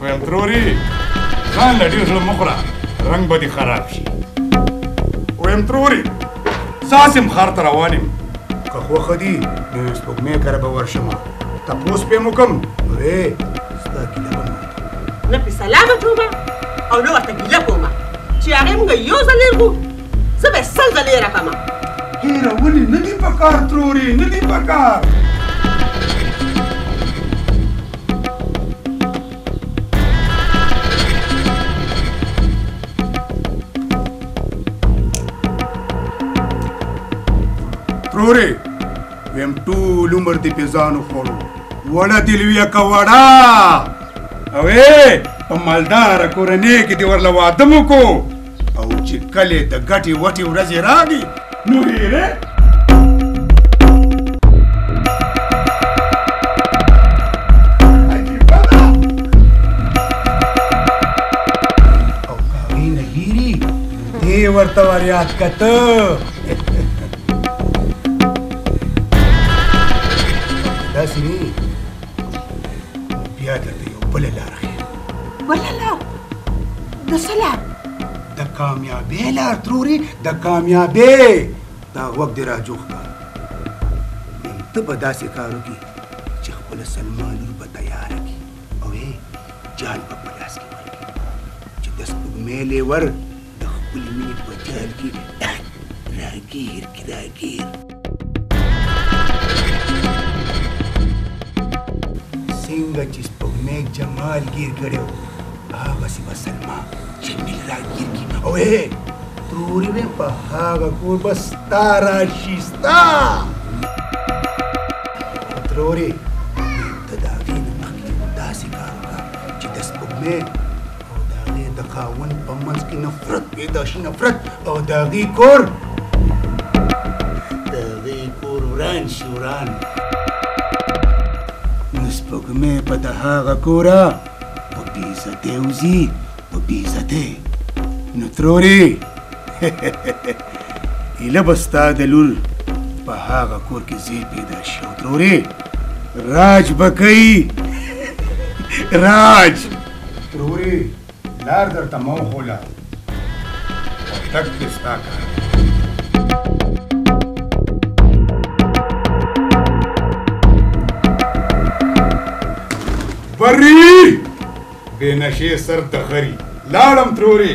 ویم تروري ځان له ډېر زړه مه خوره رنګ به دې خراب شي ویم تروري ساسم ښار ته روان یم که خوښه دي نو یو سپوږمۍ کره به ورشم تپوس پې مو کوم نو وې ستا ګیله به مې ورته نه پې سلام اچوم او نه ورته ګیله کوم چې هغې موږ یو ځل لېږو زه به سل ځلې راکم هیرونی نه دی پکار تروري نه دی پکار تروري ویم ټول عمر دې په ځانو خوړو وړه دې لوی کوړه اوې په مالدار کورنۍ کې دې ورله واده مو کو او چې کله د ګټې وټې ورځې راغی نو هیره ورته ور یاد کته داسې نه بیا درته یو بله لاره بله لار د څه لار د کامیابې لار تروري د کامیابې دا غوږ دې راجوخ کړه ته به داسې کار وکړي چې خپله سلما لور به تیاره کړي او یې جال به په لاس کې ورکړي چې د سپوږمۍ لیور د خپلې مینې په جال کې راګیر کړي راګیر څنګه چې سپوږمۍ جمال ګیر کړی و هغسې به سلما جمیل راګیر کړي او هې تورې به په هغه کور به ستا راشي ستا ترورې ته د هغې نه مخکې یو داسې کار وکړه چې د سپوږمۍ او د هغې د خاوند په منځ کې نفرت پیدا شي نفرت او د هغې کور د هغې کور وران شي وران نو سپوږمۍ به د هغه کوره په بې عزتۍ وځي په بې عزتۍ نو ترورې هیله به ستا د لور په هغه کور کې ځای پیدا شي او ترورې راج به کوي راج وروره لار درته مو خوله تک دې ستا کړه بری بې نشې سر ته خري لاړم ترورې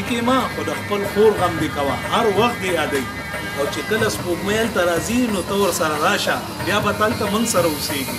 ټیکې ما خو د خپل خور غم دی کوه هر وخت دی یادې او چې کله سپوږمۍ هلته راځي نو ته ورسره راشه بیا به تلته موږ سره اوسېږي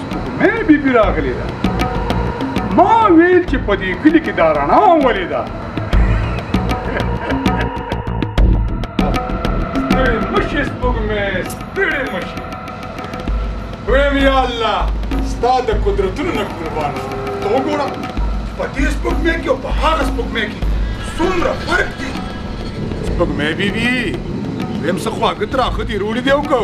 مې بیبي راغلې ده ما ویل چې په دې کلي کې دا رڼا ولې ده ستړې مشې سپوږمې ستړې مشې ویم یا الله ستا د قدرتونو نه قربان ته وګوره په دې سپوږمې کې او په هغه سپوږمې کې څومره فرق دی سپوږمې بیبي ویم څه خواږه تراخه دې روړي دی وکړو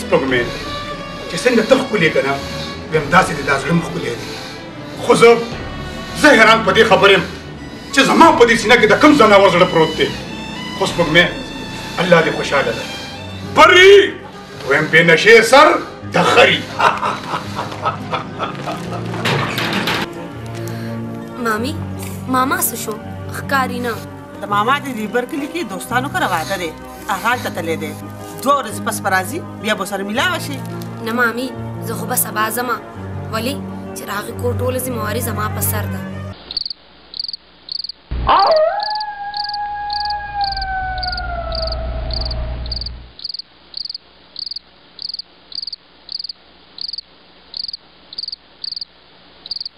سپوږمۍ چې څنګه ته ښکلې که نه وي همداسې دې دا زړه هم ښکلی دی خو زه زه حیران په دې خبر یم چې زما په دې سینه کې د کوم ځناور زړه پروت دی خو سپوږمۍ الله دې خوشحاله ده پری دویم بې نشې سر د خري مامي ماما څه شو ښکاري نه د ماما د دې برکلي کې دوستانو کره واده دی اغال ته تللی دی دوه ورځې پس به راځي بیا به سره ملاوه شي نه مامي زه خو به سبا ځم ولې چې راغې کور ټوله ذمهواري زما په سر ده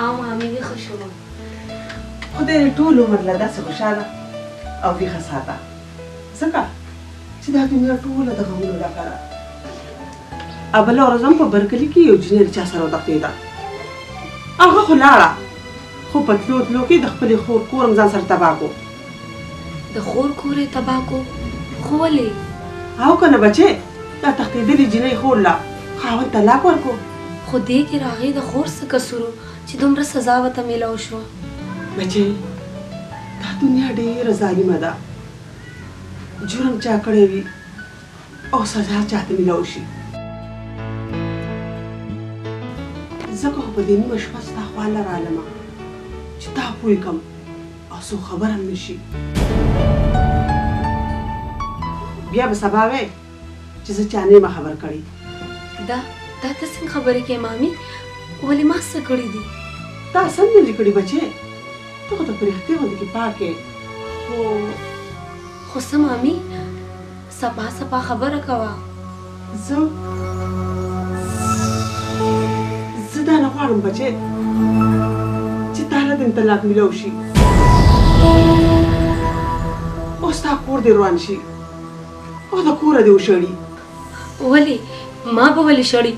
او مامي ویښه شوه. خدای دې ټول عمر لا داسې خوشاله او ویښه ساته ځکه چې دا دنیا ټوله د غمونو ډکه ده. بله ورځ هم په برکلي کې یو جینۍ له چا سره وتښتېده. هغه خو لاړه خو په تلو تلو کې د خپلې خور کور هم ځان سره تباه کړو. د خور کور یې تباه کو خو ولې؟ او که نه بچې دا تښتېدلې جینۍ خور له خاوند طلاق ورکو. خو دې کې راغې د خور څه قصور و چې دومره سزا ورته مېلو شوه؟ بچې دا دنیا ډېره ظالمه ده جرم چا کړی وي او سزا چاته مېلو شي ځکه خو په دې نیمه شپه ستا خوا له رالمه چې تا پوه کړم. او څوک خبر هم نه شي. بيا به سبا وايې چې زه چا نه يمه خبر کړی. دا دا ته څنګه خبرې کوې مامي؟ ولې ما څه کړي دي؟ تا څه هم نه دي کړي بچې. ته خو د پرښتې غوندې کې پاکه يې. خو خو څه مامي؟ سپا سپا خبره کوه. زه زه دا نه غواړم بچې چې تا له دم طلاق ملو شي او ستا کور دې روان شي او د کوره دې وشړي. ولې ما به ولې شړي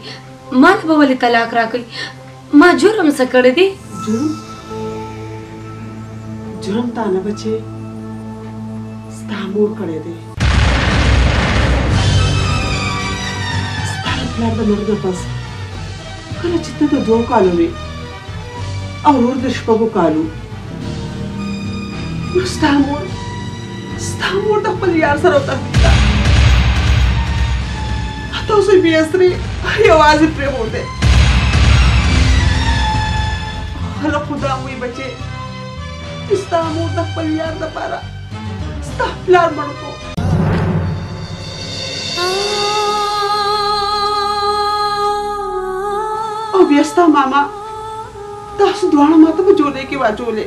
ما له به ولې طلاق راکړي ما جرم څه کړی دی جرم جرم تا نه بچې ستا مور کړی دی ستا د پلار د مرګ نه پس کله چې ته د دوو کالو وې او ورور د شپږو کالو نو ستا مور ستا مور د خپل یار سره وتښتېده تاسو یې بې اسرې یوازې پرېښودی خلک خو دا وایي بچې چې ستا مور د خپل یار دپاره ستا پلار مړ کړو او بیا ستا ماما تاسو دواړه ماته په جولۍ کې واچولې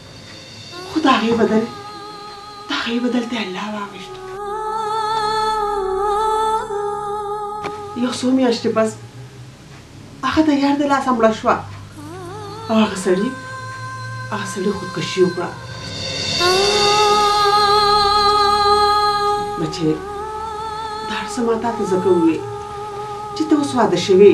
خو د هغې بدل د هغې بدل ته الله واغشت یو څو میاشتې پس هغه د یار د لاسه مړه شوه او هغه سړي هغه سړي خودکشي وکړه بچې دا هر څه ما تا ته ځکه وویل چې ته اوس واده شوې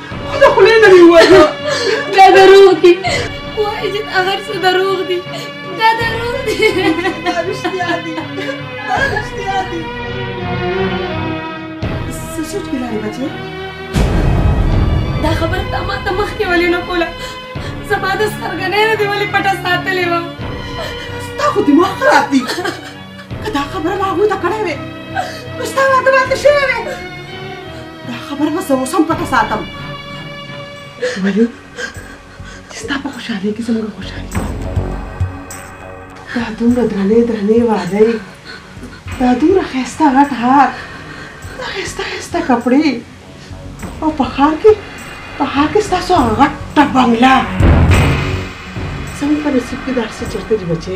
د خولې نه دی ووته دا دروغ دي وایي چې هغه څه دروغ دي دا دروغ دي دا رښتیا دي دا رښتیا دي څه شوت کې لارې بچې دا خبره تا ما ته مخکې ولې نه کوله زما د سترګنې نه دې ولې پټه ساتلې وه ستا خو دماغ خراب دي که دا خبره ما هغوی ته کړې وې نو ستا واده به هلته شوی وې دا خبر به زه اوس هم پټه ساتم ویل چې ستا په خوشحالۍ کې زموږ خوشحالي دا دومره درنې درنې وعدې دا دومره ښایسته غټ هار دا ښایسته ښایسته کپړې او په ښار کې په ښار کې ستاسو هغه غټه بنګله څنګه په نصیب کې دا هر څه چېرته دي بچې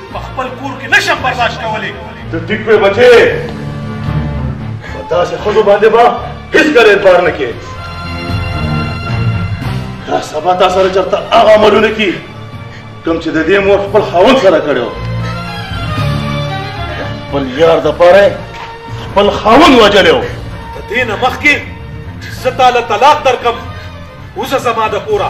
په خپل کور کې نشم برداشت کولی ته ټیک وې بچې په داسې ښځو باندې به هېڅکله اعتبار نه کې دا سبا تا سره چېرته هغه عملونه کي کوم چې د دې مور خپل خاوند سره کړی خپل یار دپاره خپل خاوند وژلی و د دې نه مخکې چې زه تا له طلاق درکړم اوس زما د کوره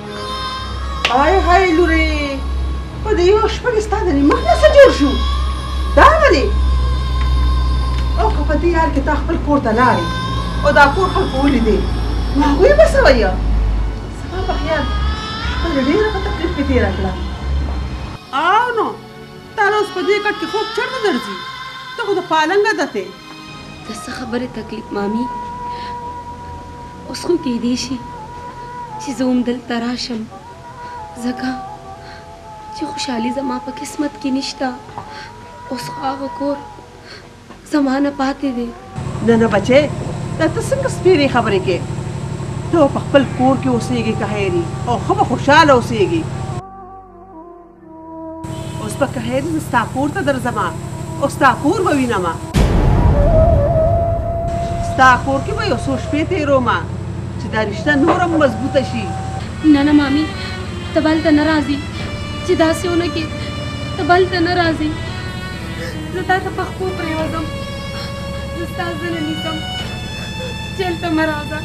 هاي هاي لوري په دې یو شپه کې ستا د مخ نه څه جوړ شو دا ولې او که په دې یار کې تا خپل کور ته لاړې او دا کور خلکو ولیدې نو هغوی به څه وایي زما په خیال خپل ډېره په تکلیف کې تېره کړه او نو تر اوس په دې کټ کې خوب چېرته درځي ته خو د پالنګ عادت یې د څه خبرې تکلیف مامي اوس خو کېدی شي چې زه هم دلته راشم ځکه چې خوشحالي زما په قسمت کې نشته اوس خو هغه کور زما نه پاتې دی نه نه بچې دا ته څنګه سپېرې خبرې کې ته په خپل کور کې اوسېږي که هېري او ښه به خوشحاله اوسېږي اوس په کهیر زه ستا کور ته درځم او ستا کور به وینم ستا کور کې به یو څو شپې تېروم چې دا رشته نور هم مضبوطه شي نه نه مامي ته به هلته نه راځي چې داسې ونه کې ته به هلته نه راځي زه تا ته په خپو پرېوځم زه ستا زنه نیسم چې هلته مه راځه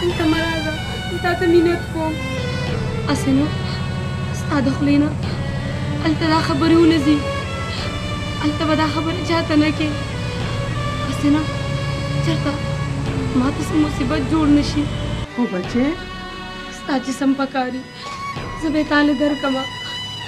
هلته مه راځه زه تا ته مینت کوم اسې نو ستا د خولې نه هلته دا خبرې ونه ځي هلته به دا خبرې چا ته نه کې اسې نه چېرته ما ته څه مصیبت جوړ نه شي خو بچې ستا چې سم پکاري زه به یې تاله درکړم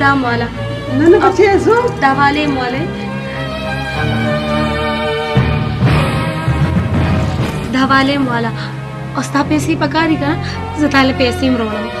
دا مالا نه نه بچیا زو دا والے مولای دا والے مالا او ستا پیسې پکاري کنه زه تاله پیسې مروړم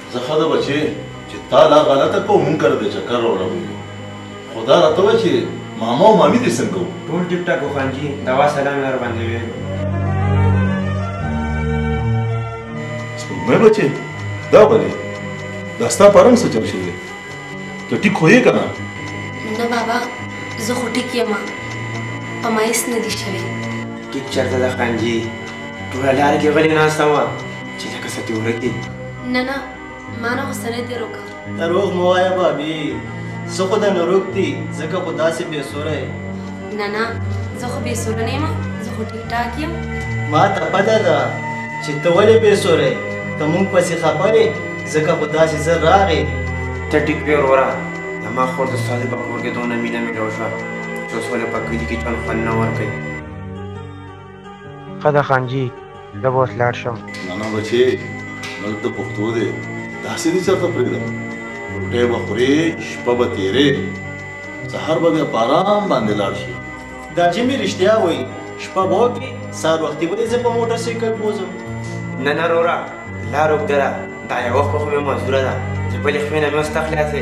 زه ښه ده بچې چې تا لار غلطه کړه او مونږ کره د چکر را ورغلو خو دا راته وایه چې ماما او مامي دې څنګه وو؟ ټول ټیک ټاک وو خان جي دوا سلام یې ورباندې ویلو. سپوږمۍ بچې دا ولې دا ستا په رنګ څه چل شوی ته ټیک خو یې که نه نه بابا زه خو ټیک یم په ما هېڅ نه دي شوي ټیک چېرته ده خانجي ټوله لار کې غلې ناسته وه چې لکه څه دې ورکې نه نه ما نه خو سره تېر وکړ دروغ مه وایه بابي څه خو د نروک دي ځکه خو داسې بې سوره یې نه نه زه خو بې سوره نه یم زه خو ټیک ټاک یم ما ته پته ده چې ته ولې بې سوره یې ته مونږ پسې خپه یې ځکه خو داسې زر راغې ته ټیک وې وروره زما خور د استاد په کور کې دونه مینه مې ډول شوه چې اوس ولې په کلي کې ژوند خوند نه ورکوي خدا خان جی زه به اوس لاړ شم نه نه بچې ملک د پښتو دی داسې دې چېرته پرېږدم ډوډۍ به خورې شپه به تېرې سهار به بیا په ارام باندې لاړ شې دا چې مې رښتیا وایي شپه به وکړې سهار وختي به یې زه په موټر سایکل بوځم نه نه روره لار اوږده ده دا یوه خوا خو مې مزدوره ده چې بلې خوا نه مې اوس ته خلاصې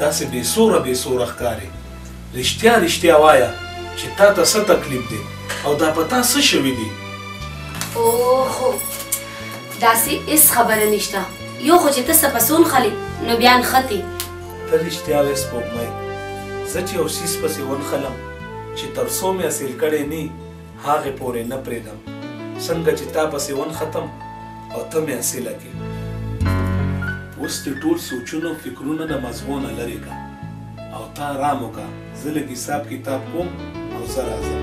داسې بې سوره بې سوره ښکارې. رښتیا رښتیا وایه چې تا ته څه تکلیف دی او دا په تا څه شوي دي؟ اوهو! داسې هېڅ خبره نشته. یو خو چې ته څه پسې ونښلې نو بیا نښتې. ته رښتیا وایې سپوږمۍ. زه چې یو څیز پسې ونښلم چې تر څو مې حاصل کړی نه وي، هغه پورې نه پرېږدم څنګه چې تا پسې ونښتم او ته مې اصیله کې اوس دې ټول سوچونه او فکرونه د مزغو نه لرې کا او تا آرام وکا زه لږ حساب کتاب کوم او زه راځم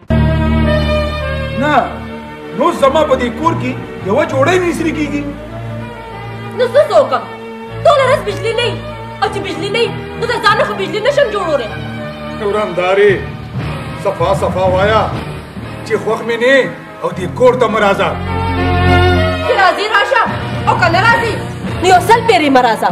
نه نو زما په دې کور کې یو جوړې نه سری کیږي نو څه وکم ټول ورځ بجلی نه او چې بجلی نه نو دا ځان خو بجلی نشم جوړوره ورنداري صفا صفا وایا چې خوخ مې نه او دې کور ته مرزا چې راځي راشه او کله راځي نو سل پیری مرزا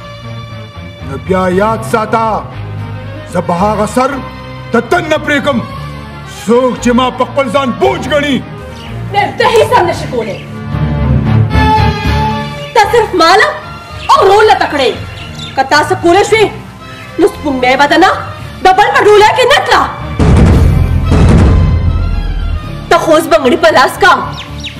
نو بیا یاد ساته زه به هغه سر د تن نه پرېږدم څوک چې ما په خپل ځان بوج ګڼي نه ته هیڅ هم نشي کولی ته صرف ماله او رول له تکړې که تاسو کولی شوې نو سپوږمۍ به دنه د بل په ډوله کې نه تله ته خوس بنګړي په لاس کا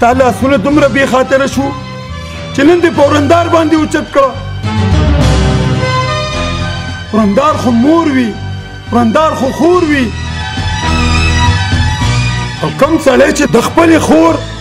ستا لاسونه دومره بې خاطره شو چې نن دې په ورندار باندې اوچت کړه ورندار خو مور وي ورندار خو خور وي او کم سړی چې د خپلې خور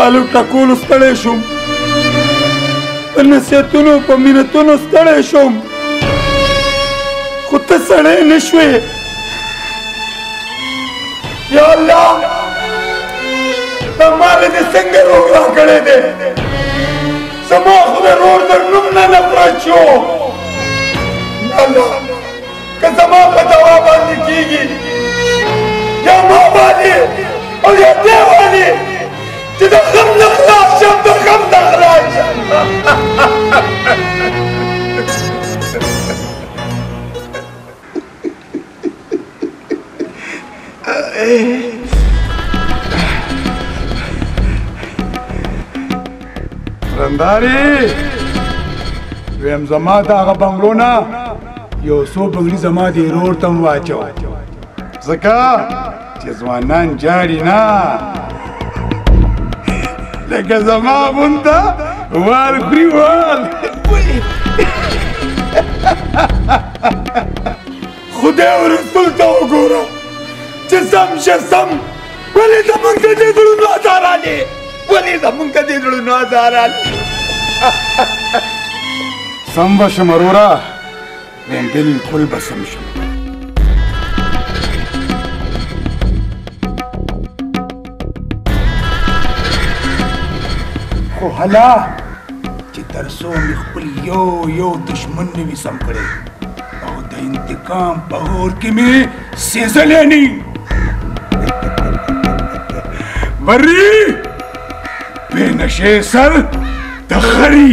والو ټکول ستړی شوم په نصیحتونو په مینتونو ستړی شوم خو ته سړی نشوې یا الله دا مال دې څنګه روغ را کړی دی زما خو د رور تر نوم نه نفرت شو یا الله که زما په دوا باندې کېږي یا ما باندې او یا دی باندې چې د غم نه خلاص شم د غم نه خلاص شم رنداري ویم زما دا غ بنگلو نه یو سو بنگلی زما دی رور تم واچو زکا چې ځوانان جاړي نه لکه زما غونته وال خوري وال خدای او رسول ته وګوره چې سم شه سم ولې زمونږ د دې زړونو ازار علي ولې زمونږ د دې زړونو ازار علي سم به شم وروره ویم بالکل به سم شم خو هلا چې تر څو مې خپل یو یو دشمن نه وي سم کړی او د انتقام په اور کې مې سېزلی نه بری بې نشې سر د خري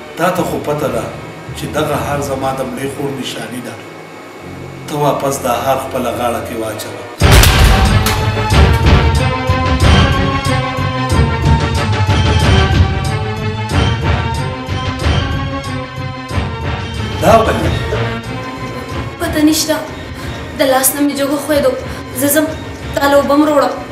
تا ته خو پته ده چې دغه هار زما د مړې خور نشاني ده. ته واپس دا هار خپله غاړه کې واچوه. دا ولې؟ پته نشته. د لاس نه مې جګو ښویدو. زه ځم، تا له اوبه هم روړم.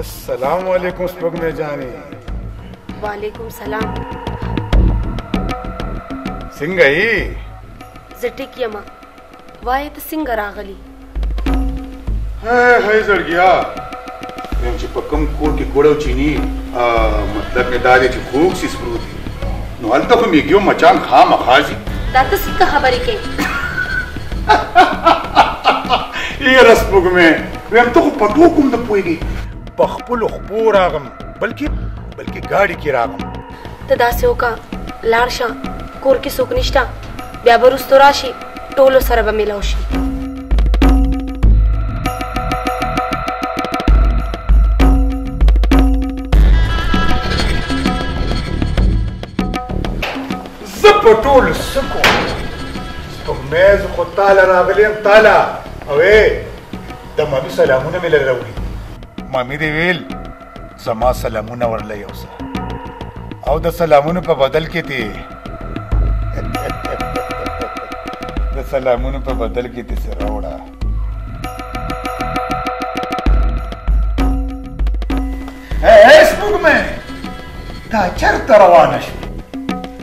السلام علیکم سپګمې جاني وعلیکم سلام څنګه یې زه ټیک یم وایه ته څنګه راغلی هی هی زړګیا ویم چې په کوم کور کې ګوړه او چینی مطلب مې دا دی چې خوږ سیس پروت دی نو هلته خو میږي او مچان خامخا ځي دا ته څنګه خبرې کوې یاره سپوږمې ویم ته خو په ټوکو هم نه پوهېږې په خپلو خپو راغم بلکې بلکې ګاډي کې راغم ته داسې وکه لاړ شه کور کې څوک نشته بیا به وروسته راشي ټولو سره به میلاو شي زه په ټولو سکو سپوږمۍ زه خو تاله راغلی یم تاله او د مامي سلامونه مې لره راوړي مامي دې ویل زما سلامونه ورله یو سه او د سلامونو په بدل کې تی د سلامونو په بدل کې تی سره وړه هیڅ موږ مې دا چرته روانه شو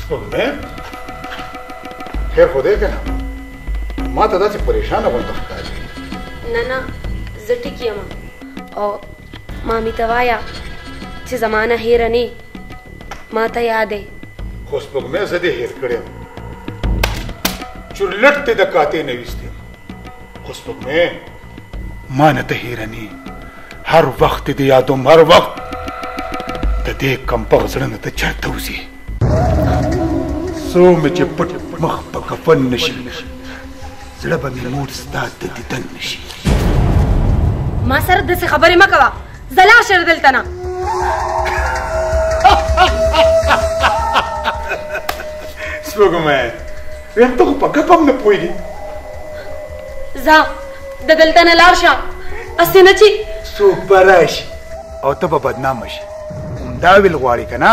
سپوږمۍ خیر خو دی که نه ما ته داسې پریشانه غونډه ښکاري نه نه زه ټیک یم او مامي ته وایه چې زمانه هیره نه ما ته یاد خو سپوږمۍ زه دې هیر کړی یم چورلټ دې د کاتې نه ویستې خو سپوږمۍ ما نه ته هېره نی هر وخت دې یادوم هر وخت د دې کمپغ زړه نه ته چرته وځي څو مې چې پټ مخ په کفن نشي زړه به مې نور ستا د دیدن نشي ما سره داسې خبرې مه کوه زلا شر دلته نه سپوږمۍ ویم ته خو په ګپ هم نه پوهېږي ځه د دلته نه لاړ شه هسې نه چې څوک به راشي او ته به بدنامه شي همدا ویل غواړې که نه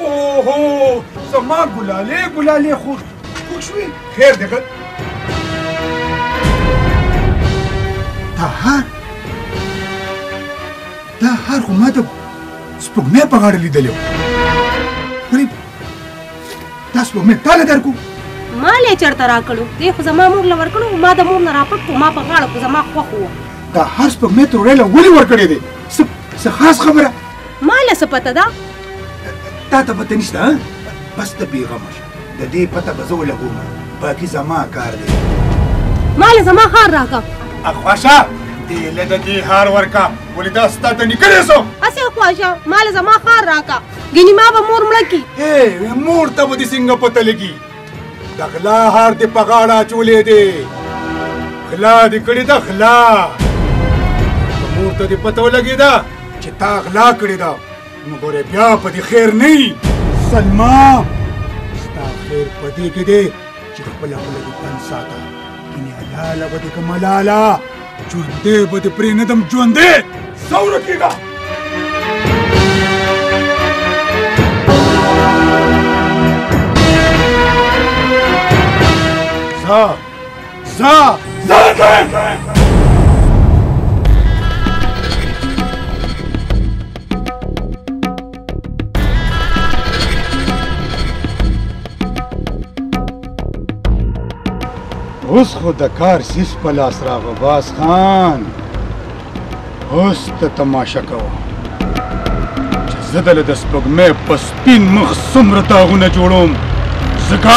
اوهو زما ګلالې ګلالې خور ټوک شوې خیر دی غل دا هر دا هر خو ما د سپوږمۍ په غاړه لیدلی و غریب دا سپوږمۍ تا نه درکو ما لې چېرته راکړو دی خو زما مور له ورکړو ما د مور نه راپټ خو ما په غاړه خو زما خوښ و دا هر سپوږمۍ ترورې له ولې ورکړې دی څه خاص خبره ما له څه پته ده تا ته پته نشته بس ته بیغمه شه د دې پته به زه ولګوم باقي زما کار دی ما له زما هار راکړه اخواشه دې له د دې هار ورکا ولې دا ستا ته نکړې سو اسې اخواشه ما له زما هار راکړه ګینې ما به مور مړه کی اے مور ته به دې څنګه پته لګي د غلا هار دې په غاړه چولې دی غلا دې کړې ده غلا مور ته دې پته ولګېده چې تا غلا کړې ده نو ګوره بیا په دې خیر نه یي سلما ستا خیر په دې کې دی چې خپله خوله دې بند ساته ګینې حلاله به دې که ملاله ژوندی به دې پرې نه دم ژوندی څه ورکېږه ځه ځه ځه اوس خو د کار سیس په لاس راغو باز خان اوس ته تماشه کوه چې زه دله د سپوږمۍ په سپین مخ څومره داغونه جوړوم ځکه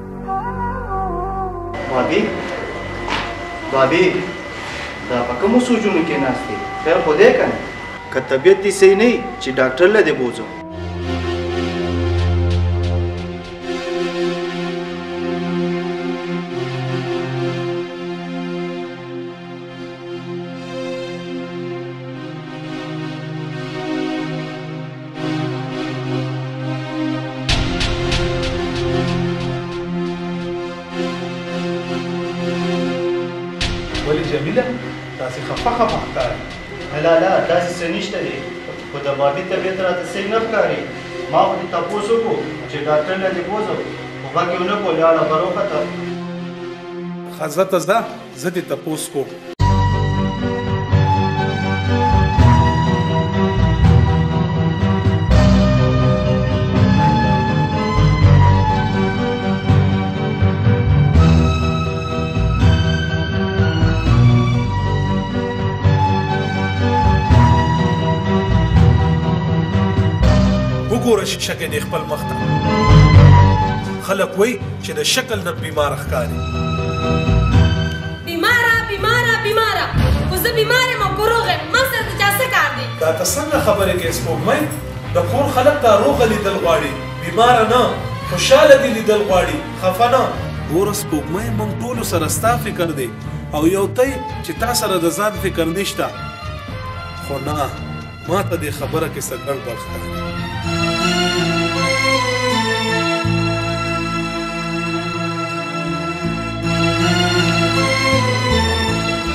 بابي بابي دا په کومو سوچونو کې ناست دی خیر خو دی که نه که طبیعت دې صحیح نه وي چې ډاکټر له دې بوځم ولی جمیله تاسو خفه خفه ښکاري لا لا داسې څه نشته دی خو د بابي طبیعت راته صحیح نه ښکاري ما خو دې تپوس وکړو چې ډاکټر له دې بوځو خو غږ یې ونه کړو لاړه بروخته ښځه ته ځه زه دې تپوس کوم. وګوره شیشه کې دې خپل مخ ته خلک وایي. چې د شکل نه بیمار ښکاري. بیماره بیماره بیماره خو زه بیمار یم او که روغ یم ما سره د چا څه کار دی؟ دا ته څنګه خبرې کوې سپوږمۍ؟ د کور خلک تا روغه لیدل غواړي بیماره نه، خوشحاله دې لیدل غواړي خفه نه. ګوره سپوږمۍ موږ ټولو سره ستا فکر دی او یو ته چې تا سره د ځان فکر نشته خو نه. ما ته دې خبره کې څه ګڼ ګڼ ښکاري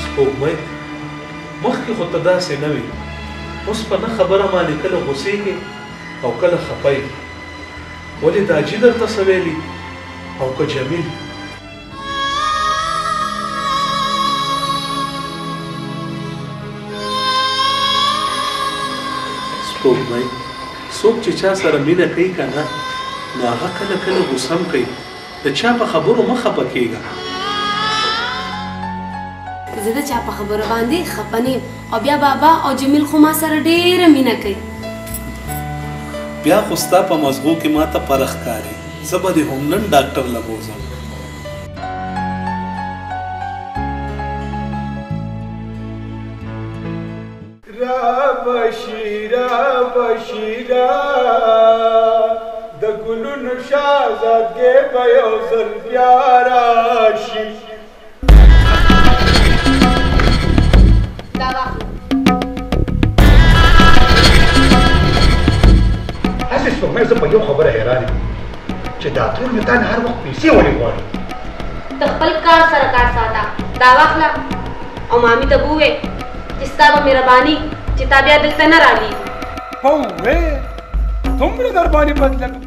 سپوږمۍ مخکې خو ته داسې نه وي اوس په نه خبره باندې کله غوسې کې او کله خپه یې ولې دا جي درته څه ویلي او که جمیل سپوږمۍ څوک چې چا سره مینه کوي که نه نو هغه کله کله غوسه هم کوي د چا په خبرو مه خفه کېږه زه د چا په خبرو باندې خفه نه یم او بیا بابا او جمیل خو ما سره ډېره مینه کوي. بیا خو ستا په مزغو کې ماته پره ښکاري، زه به دې هم نن ډاکټر له بوځم. رابشی رابشی را د ګلونو شهزادګې به یو ځل بیا راشي هسې سپوږمۍ زه په یو خبره حیران یم چې دا تور مې تانه هر وخت پیسې ولې غواړي ته خپل کار سره کار ساته دا واخله او مامي ته ووایه چې ستا به مهرباني چې تا بیا دلته نه رالیږي هو وې څومره دربانې بدله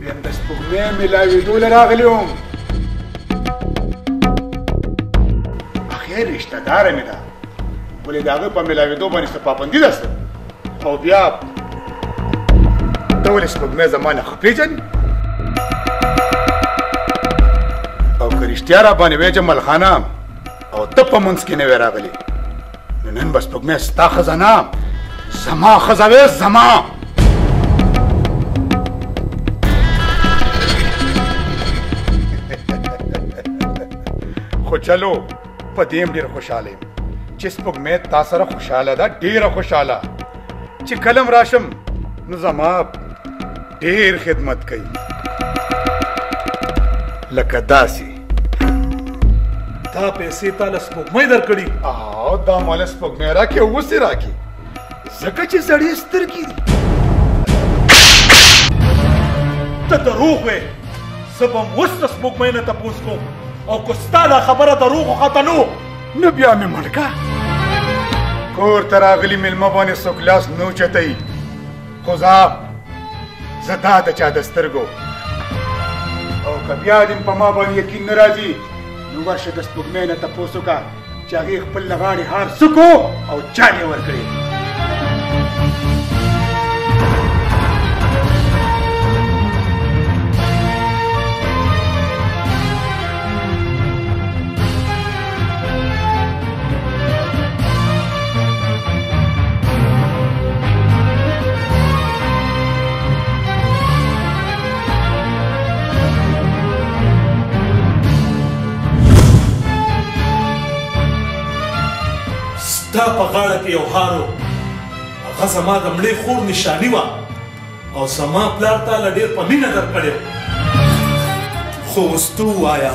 ویم د سپوږمۍ ملاوېدو له راغلی وم اخر رشته داره مې ده ولې د هغه په ملاوېدو باندې څه پابندي ده او بیا ته ولې سپوږمۍ زما نه ښه پېژنې او که رښتیا را باندې وې جمال خانه او ته په منځ کې نه وې راغلی نو نن به سپوږمۍ ستا ښځه نه زما ښځه وې زما خو چلو په دې هم ډېر خوشحاله یم چې سپوږمۍ تا سره خوشحاله ده ډېره خوشحاله چې کلم راشم نو زما ډېر خدمت کوي لکه داسې دا پیسې تا له سپوږمۍ درکړي او دا مال سپوږمۍ راکې اوس یې راکې ځکه چې زړې سترګې دي ته دروغ وې زه به هم اوس د سپوږمۍ نه تپوس کوم او که ستا دا خبره دروغ وخته نو نو بیا مې مړکه کور ته راغلي مېلمه باندې څوک لاس نه اوچتوي خو زه زه تا د چا د سترګو او که بیا دې په ما باندې یقین نه راځي نو ورشه د سپوږمۍ نه تپوس وکړه چې هغې خپل له غاړې هار سکو او چا یې ورکړې ستا په غاړه کې یو هارو هغه زما د مړې خور نشانی وه او زما پلار تا له ډېر په مینه درکړی خو اوس تو وایه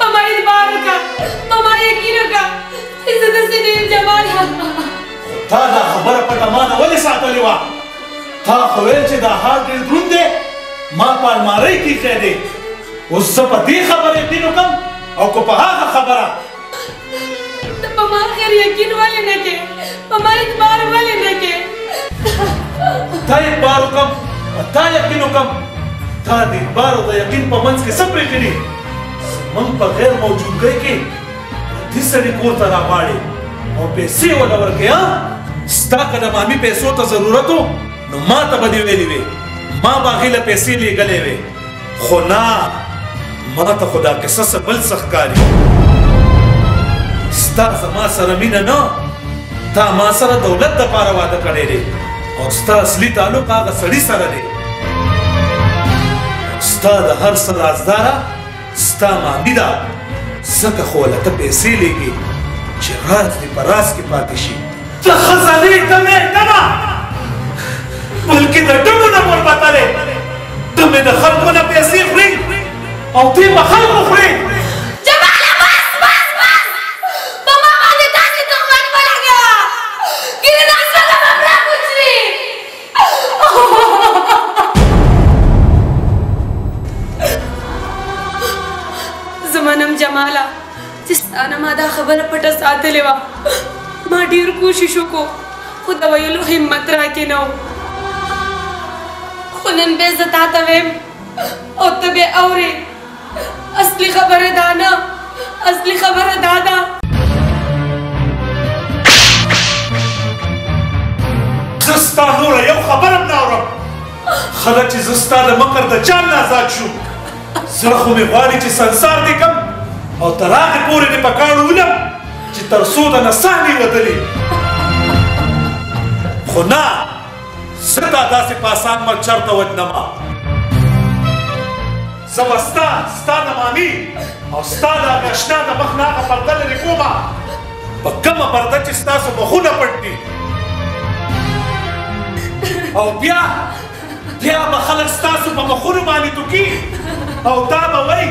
ماما یې بار کا ماما یې کینه کا زه د سینې جمال تا دا خبره په دمانه ولې ساتلې وه تا خو ویل چې دا هار ډېر دروند دی ما په المارۍ کې ځای دی اوس زه په دې خبرې یقین وکړم او که په هغه خبره په ما خیر یقین ولې نه کې په ما اعتبار ولې نه کې تا اعتبار وکم تا یقین وکم تا د اعتبار او د یقین په منځ کې څه پرېښې دي زمونږ په غیر موجودګۍ کې دې سړي کور ته راغواړې او پیسې وله ورکې ها ستا که د مامي پیسو ته ضرورت و نو ما ته به دې ویلې وې ما به هغې له پیسې لېږلې وې خو نه ما ته خدا قصه څه بل څه ښکاري ستا زما سره مینه نه تا ما سره دولت د پاره واده کړی دی او ستا اصلي تعلق هغه سړي سره دی ستا د هر څه رازداره ستا مامی دا زکه خو له ته پیسې لګي چې راز دې په راز کې پاتې شي ته خزانه کمې کما بلکې د ټمو نه مور بتلې ته مې د خلکو نه پیسې خوري او ته به خلکو خوري زمنم جمالا چې ستانه ما دا خبره پټه ساتلې وه ما ډیر کوشش وکړو خو د ویلو همت راکې نه و خو نن به زه تا ته ویم او ته به اورې اصلي خبره دا نه اصلي خبره دا ده زه ستا نوره یو خبر هم نه اورم خله چې زه ستا د مقر د جال نه ازاد شوم زړه خو مې غواړي چې سنسار دې کم او تر هغې پورې دې په کاڼو ولم چې تر څو د نسانې ودلې خو نه ستا داسې پاسان مر چرته وجنما زبستا ستا د مامی او ستا د غشنا د مخ نه پرده لري کومه په کومه پرده چې ستاسو مخونه پټ دي او بیا بیا به خلک ستاسو په مخونو باندې دوکي او دا به وایي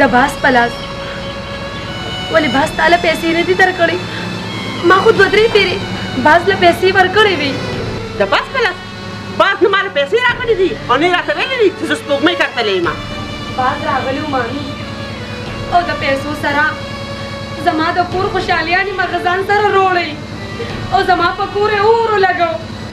د باس په لاس ولې باس تاله پیسې نه دي درکړې ما خو دوه درې پیرې باس له پیسې ورکړې وي د باس په لاس باس نه مال پیسې راغلي دي او نه راته ویلي دي چې زه سپوږمۍ کتلې یم باس راغلی مامي او د پیسو سره زما د کور خوشحالیانې مغزان سره روړی او زما په کور یې اور ولګو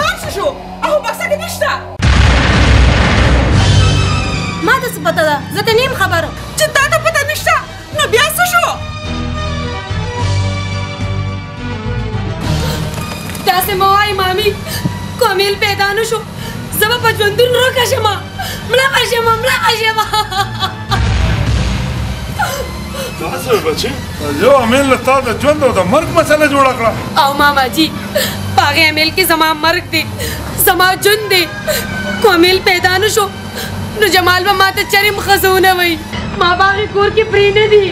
هر څه شو او بسه کې نشته ما ته څه پته ده زه ته نیم خبر چې تا ته پته نشته نو بیا څه شو داسې مه وایي مامي کومیل پیدا نه شو زه به په ژوندون روکه شم مړه به شم مړه به شم دا څه بچي یو امیل له تا د ژوند او د مرګ مسله جوړه کړه او ماما جی په هغې امیل کې زما مرګ دی زما ژوند دی کو امیل پیدا نه شو نو جمال به ماته چرې مخزونه وي ما باغې کور کې پرې نه دي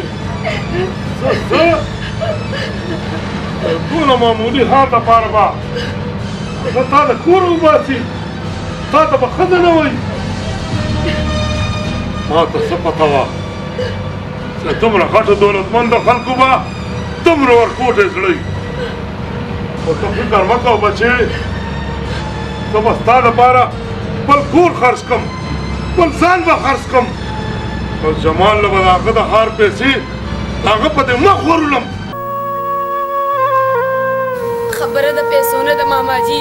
دونه معمولي حال لپاره به زه تا د کور وباسي تا ته به ښځه نه وایي ما ته څه پته وه چې دومره غټو دولتمندو خلکو به دومره ورکوټی زړه وي خو ته فکر مه کوه بچې زه به ستا لپاره خپل کور خرڅ کړم خپل ځان به خرڅ کړم او جمال له به د هغه د هار پیسې د هغه په دې مخ ورولم خبره د پیسو نه ده ماماجي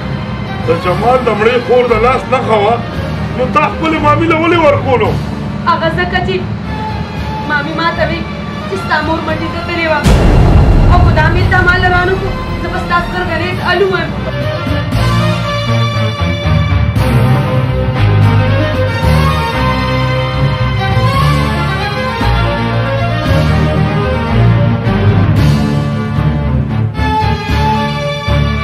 د جمال د مړې خور د لاس نه خوا نو تا خپل مامي له ولې ورکولو هغه ځکه چې مامي ما ته وی چې ستا مور مټي ته تللې وه او خو دا مې تا مال رانو کو زه به ستا سر غریت الوم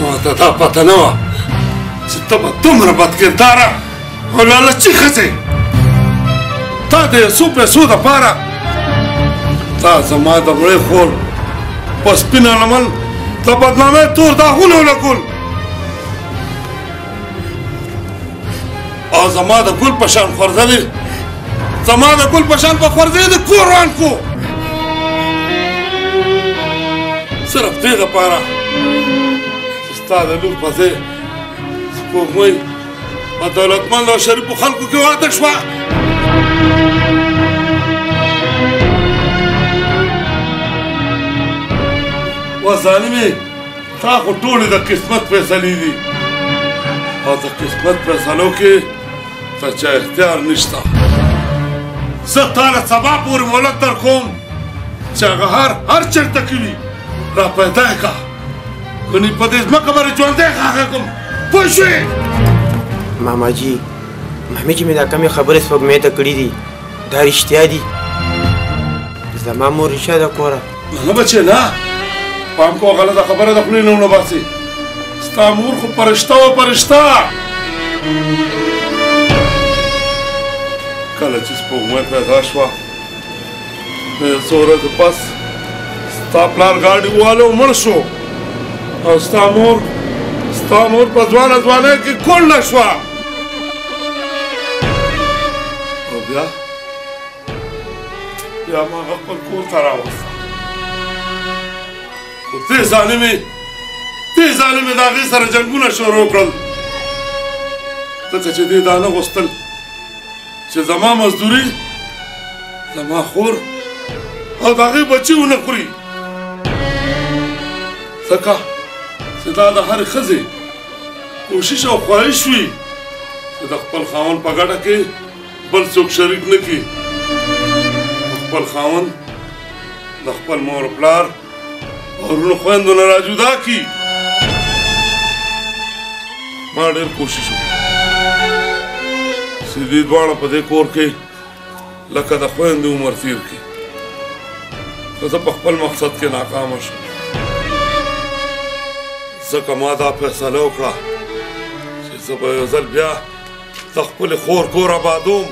ما ته دا پته نه وه چې ته به دومره بدکرداره او لالچي ښځې تا د یو څو پیسو دپاره تا زما د مړې خور په سپینه لمن د بدنامۍ تور داغونه ولګول او زما د ګل په شان خورځه دی زما د ګل په شان په خورځه د کور روان کو صرف دې لپاره چې ستا د لور په ځای سپوږمۍ په دولتمند او شریفو خلکو کې واده شوه و ظالمې دا خو ټولې د قسمت فیصلې دي او د قسمت فیصلو کې د چا اختیار نشته زه تا له سبا پورې مهلت در کوم چې هغه هر هر چېرته کې وي را پیدا یې کړه کني په دې ځمکه باندې ژوندی ښخه کړم پوه شوې ماماجي مامې چې مې دا کمې خبرې سپوږمۍ ته کړې دي دا رښتیا دي زما مور رښتیا ده کوره نه بچې نه پام کوه غلطه خبره د خولې نه ونه باسې ستا مور خو پرشته وه پرشته کله چې سپوږمۍ پیدا شوه نو یو څو ورځې پس ستا پلار ګاډي وواله او مړ شو او ستا مور ستا مور په ځوانه ځوانۍ کې کونډه شوه او بیا بیا ما هغه خپل کور ته راوسته خو دې ظالمې دې ظالمې د هغې سره جنګونه شروع کړل ځکه چې دې دا نه غوښتل چې زما مزدوري زما خور او د هغې بچي ونه خوري ځکه چې دا د هرې ښځې کوشش او خواهش وي چې د خپل خاوند په ګټه کې بل څوک شریک نه کی خپل خاون د خپل مور پلار ورونو خويندو نه را جدا کی ما ډېر کوشش وکړ چې دوی دواړه په دې کور کې لکه د خویندې عمر تیر کړي خو زه په خپل مقصد کې ناکامه شوم ځکه ما دا فیصله وکړه چې زه به یو ځل بیا د خپل خور کور آبادوم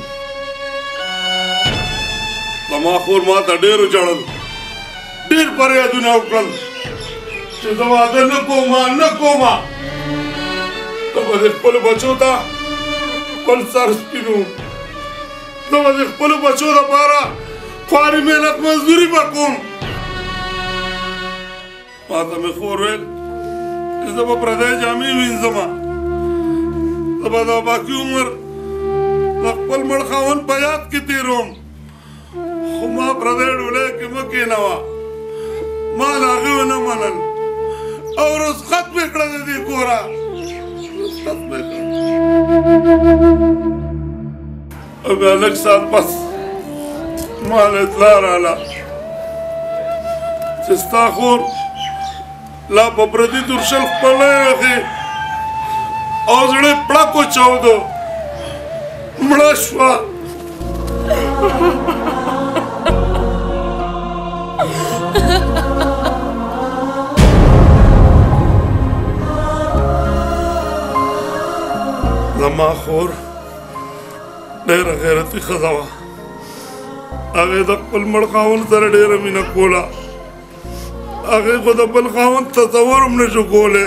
زما خور ما ته ډېر وژړل ډېر فریادونه وکړل چې زه واده نه کوم نه کوم ته به دې خپلو بچو ته خپل سر سپینو زه به دې خپلو بچو لپاره خواري محنت مزدوري به کوم ماته مې خور ویل چې زه به پردی جامې وینځم زه به دا باقي عمر د خپل مړ خاوند په یاد کې تېروم خو ما پردی ډولی کې مه کېنوه ما له هغې ونه منل او رسخت مې کړه د دې کوره رسخت مې کړه بیا لږ ساعت پس ما له اطلاع راله چې ستا خور لا په پردي درشل خپل وخې او زړه پړکو چاودو مړه شوه زما خور ډېره غیرتي ښځه وه هغې د خپل مړ خاوند سره ډېره مینه کوله هغې خو د بل خاوند تصور هم نه شو کولی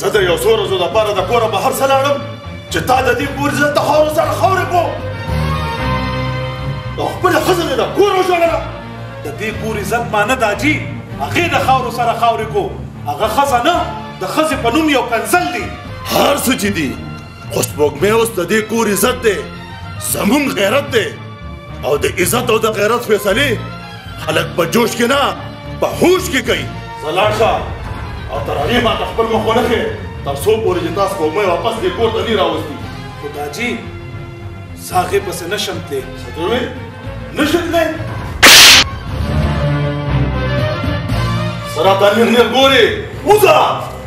زه د یو څو ورځو لپاره د کوره بهر څه لاړم چې تا د دې پورې زه د خاورو سره خاورې کړو او خپله ښځه مې د کور وژړله د دې کور عزت معنه دا جي هغې د خاورو سره خاورې کړو هغه ښځه نه د ښځې په نوم یو کنزل دی هر څه چې دي خو سپوږمۍ اوس د دې کور عزت دی زمونږ غیرت دی او د عزت او د غیرت فیصلې خلک په جوش کې نه په هوش کې کوي زلار شاه او تر هغې ما ته خپل مخ ونه ښې تر څو پورې چې تاسو کومه واپس دې کور ته نه راوستي خدا جی زاغه پس نشم تلې څه دوی نشم تلې سره باندې نه ګوري وځه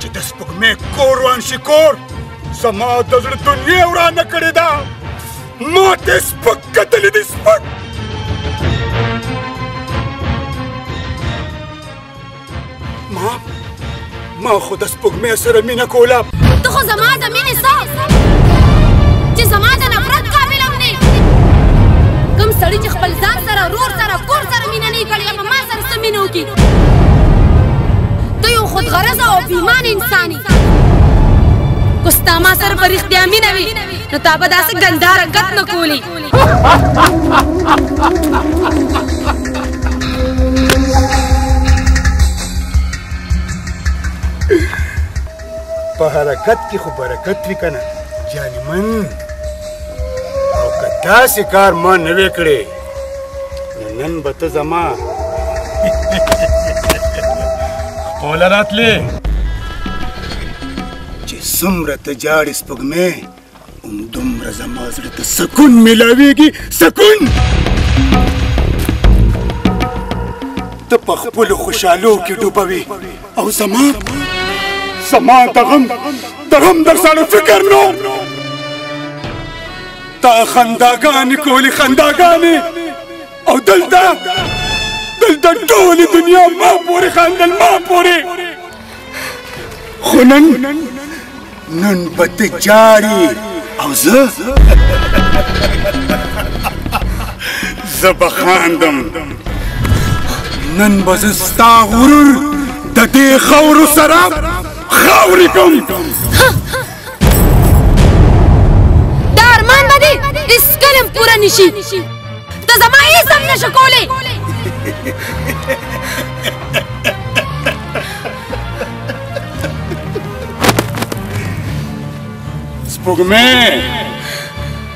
چې د سپوږمې کور وان شي کور زما د زړه دنیا ورانه کړې ده ما ته سپک کتلې دي سپک ما ما خو د سپوږمې سره مینه کوله ته خو زما د مینې سا چې زما د نفرت قابل هم دی کوم سړی چې خپل ځان سره رور سره کور سره مینه نه کړې ما سره څه مینه وکړي ته یو خودغرضه او بیمان انسان یې که ستا ما سره په رښتیا مینه وي نو تا به داسې ګنده حرکت نه کولی په حرکت کې خو برکت وي که نه جانمن او که داسې کار ما نه وی کړی نن به ته زما خپله راتلې چې څومره ته جاړې سپوږمې همدومره زما زړه ته سکون میلاویږي سکون ته په خپلو خوشحالو کې ډوبوي او زما زما د غم د غم در سره فکر نو تا خنداګانې کولې خنداګانې او دلته دلته ټولې دنیا ما پورې خندل ما پورې خو نن نن به ته جاړې او زه زه به خاندم نن به زه ستا غرور د دې خاورو سره خاورې کوم دا ارمان به دې هېڅکله هم پوره نه شي ته زما هېڅ هم نه شې کولی سپوږمۍ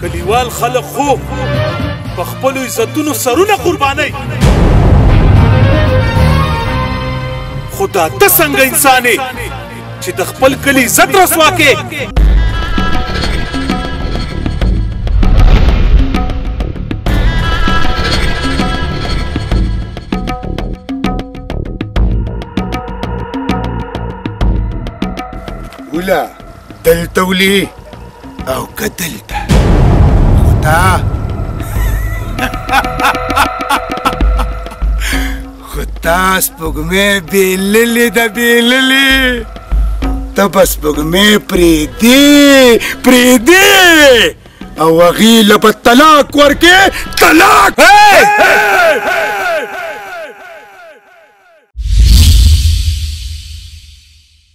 کلیوال خلک خو په خپل عزتونو سرونه قرباني خدا ته څنګه انساني چې د خپل کلی عزت رسوا کې ولا دلته ولي او قتلته خو تا خو تا سپوږمۍ بېللې ده بېللې ته به سپوږمۍ پرېږدې پرېږدې او هغې له به طلاق ورکې طلاق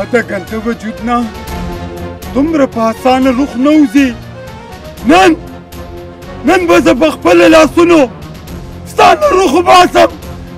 ستا د ګنده وجود نه دومره په اسانه روخ نه وځي نن نن به زه په خپلو لاسونو ستا له روخ وباسم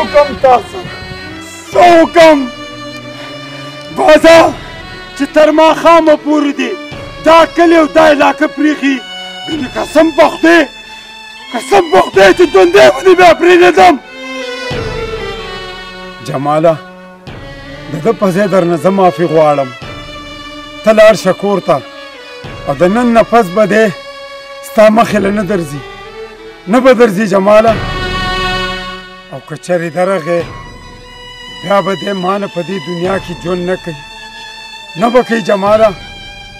حکم تاسو څه حکم بازا چې تر ماښامه پورې دی دا کلی او دا علاقه پرېښي ګنې قسم په خدای قسم په خدای چې دوندی به دې بیا پرېنږدم جماله د ده په ځای درنه زه معافي غواړم ته لاړ شه کور ته او د نن نه پس به دی ستا مخې له نه درځي نه به درځي جماله او که چېرې درغې بیا به دی ما نه په دې دنیا کې ژوند نه کوي نه به کوي جماله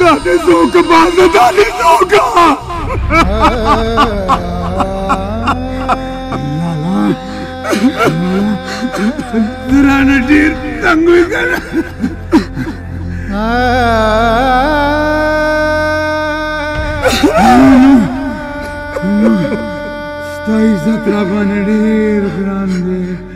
دادی زوکا بازا دادی زوکا درانه ډیر تنګ وي کنه ستا عزت را باندې ډیر ګران دی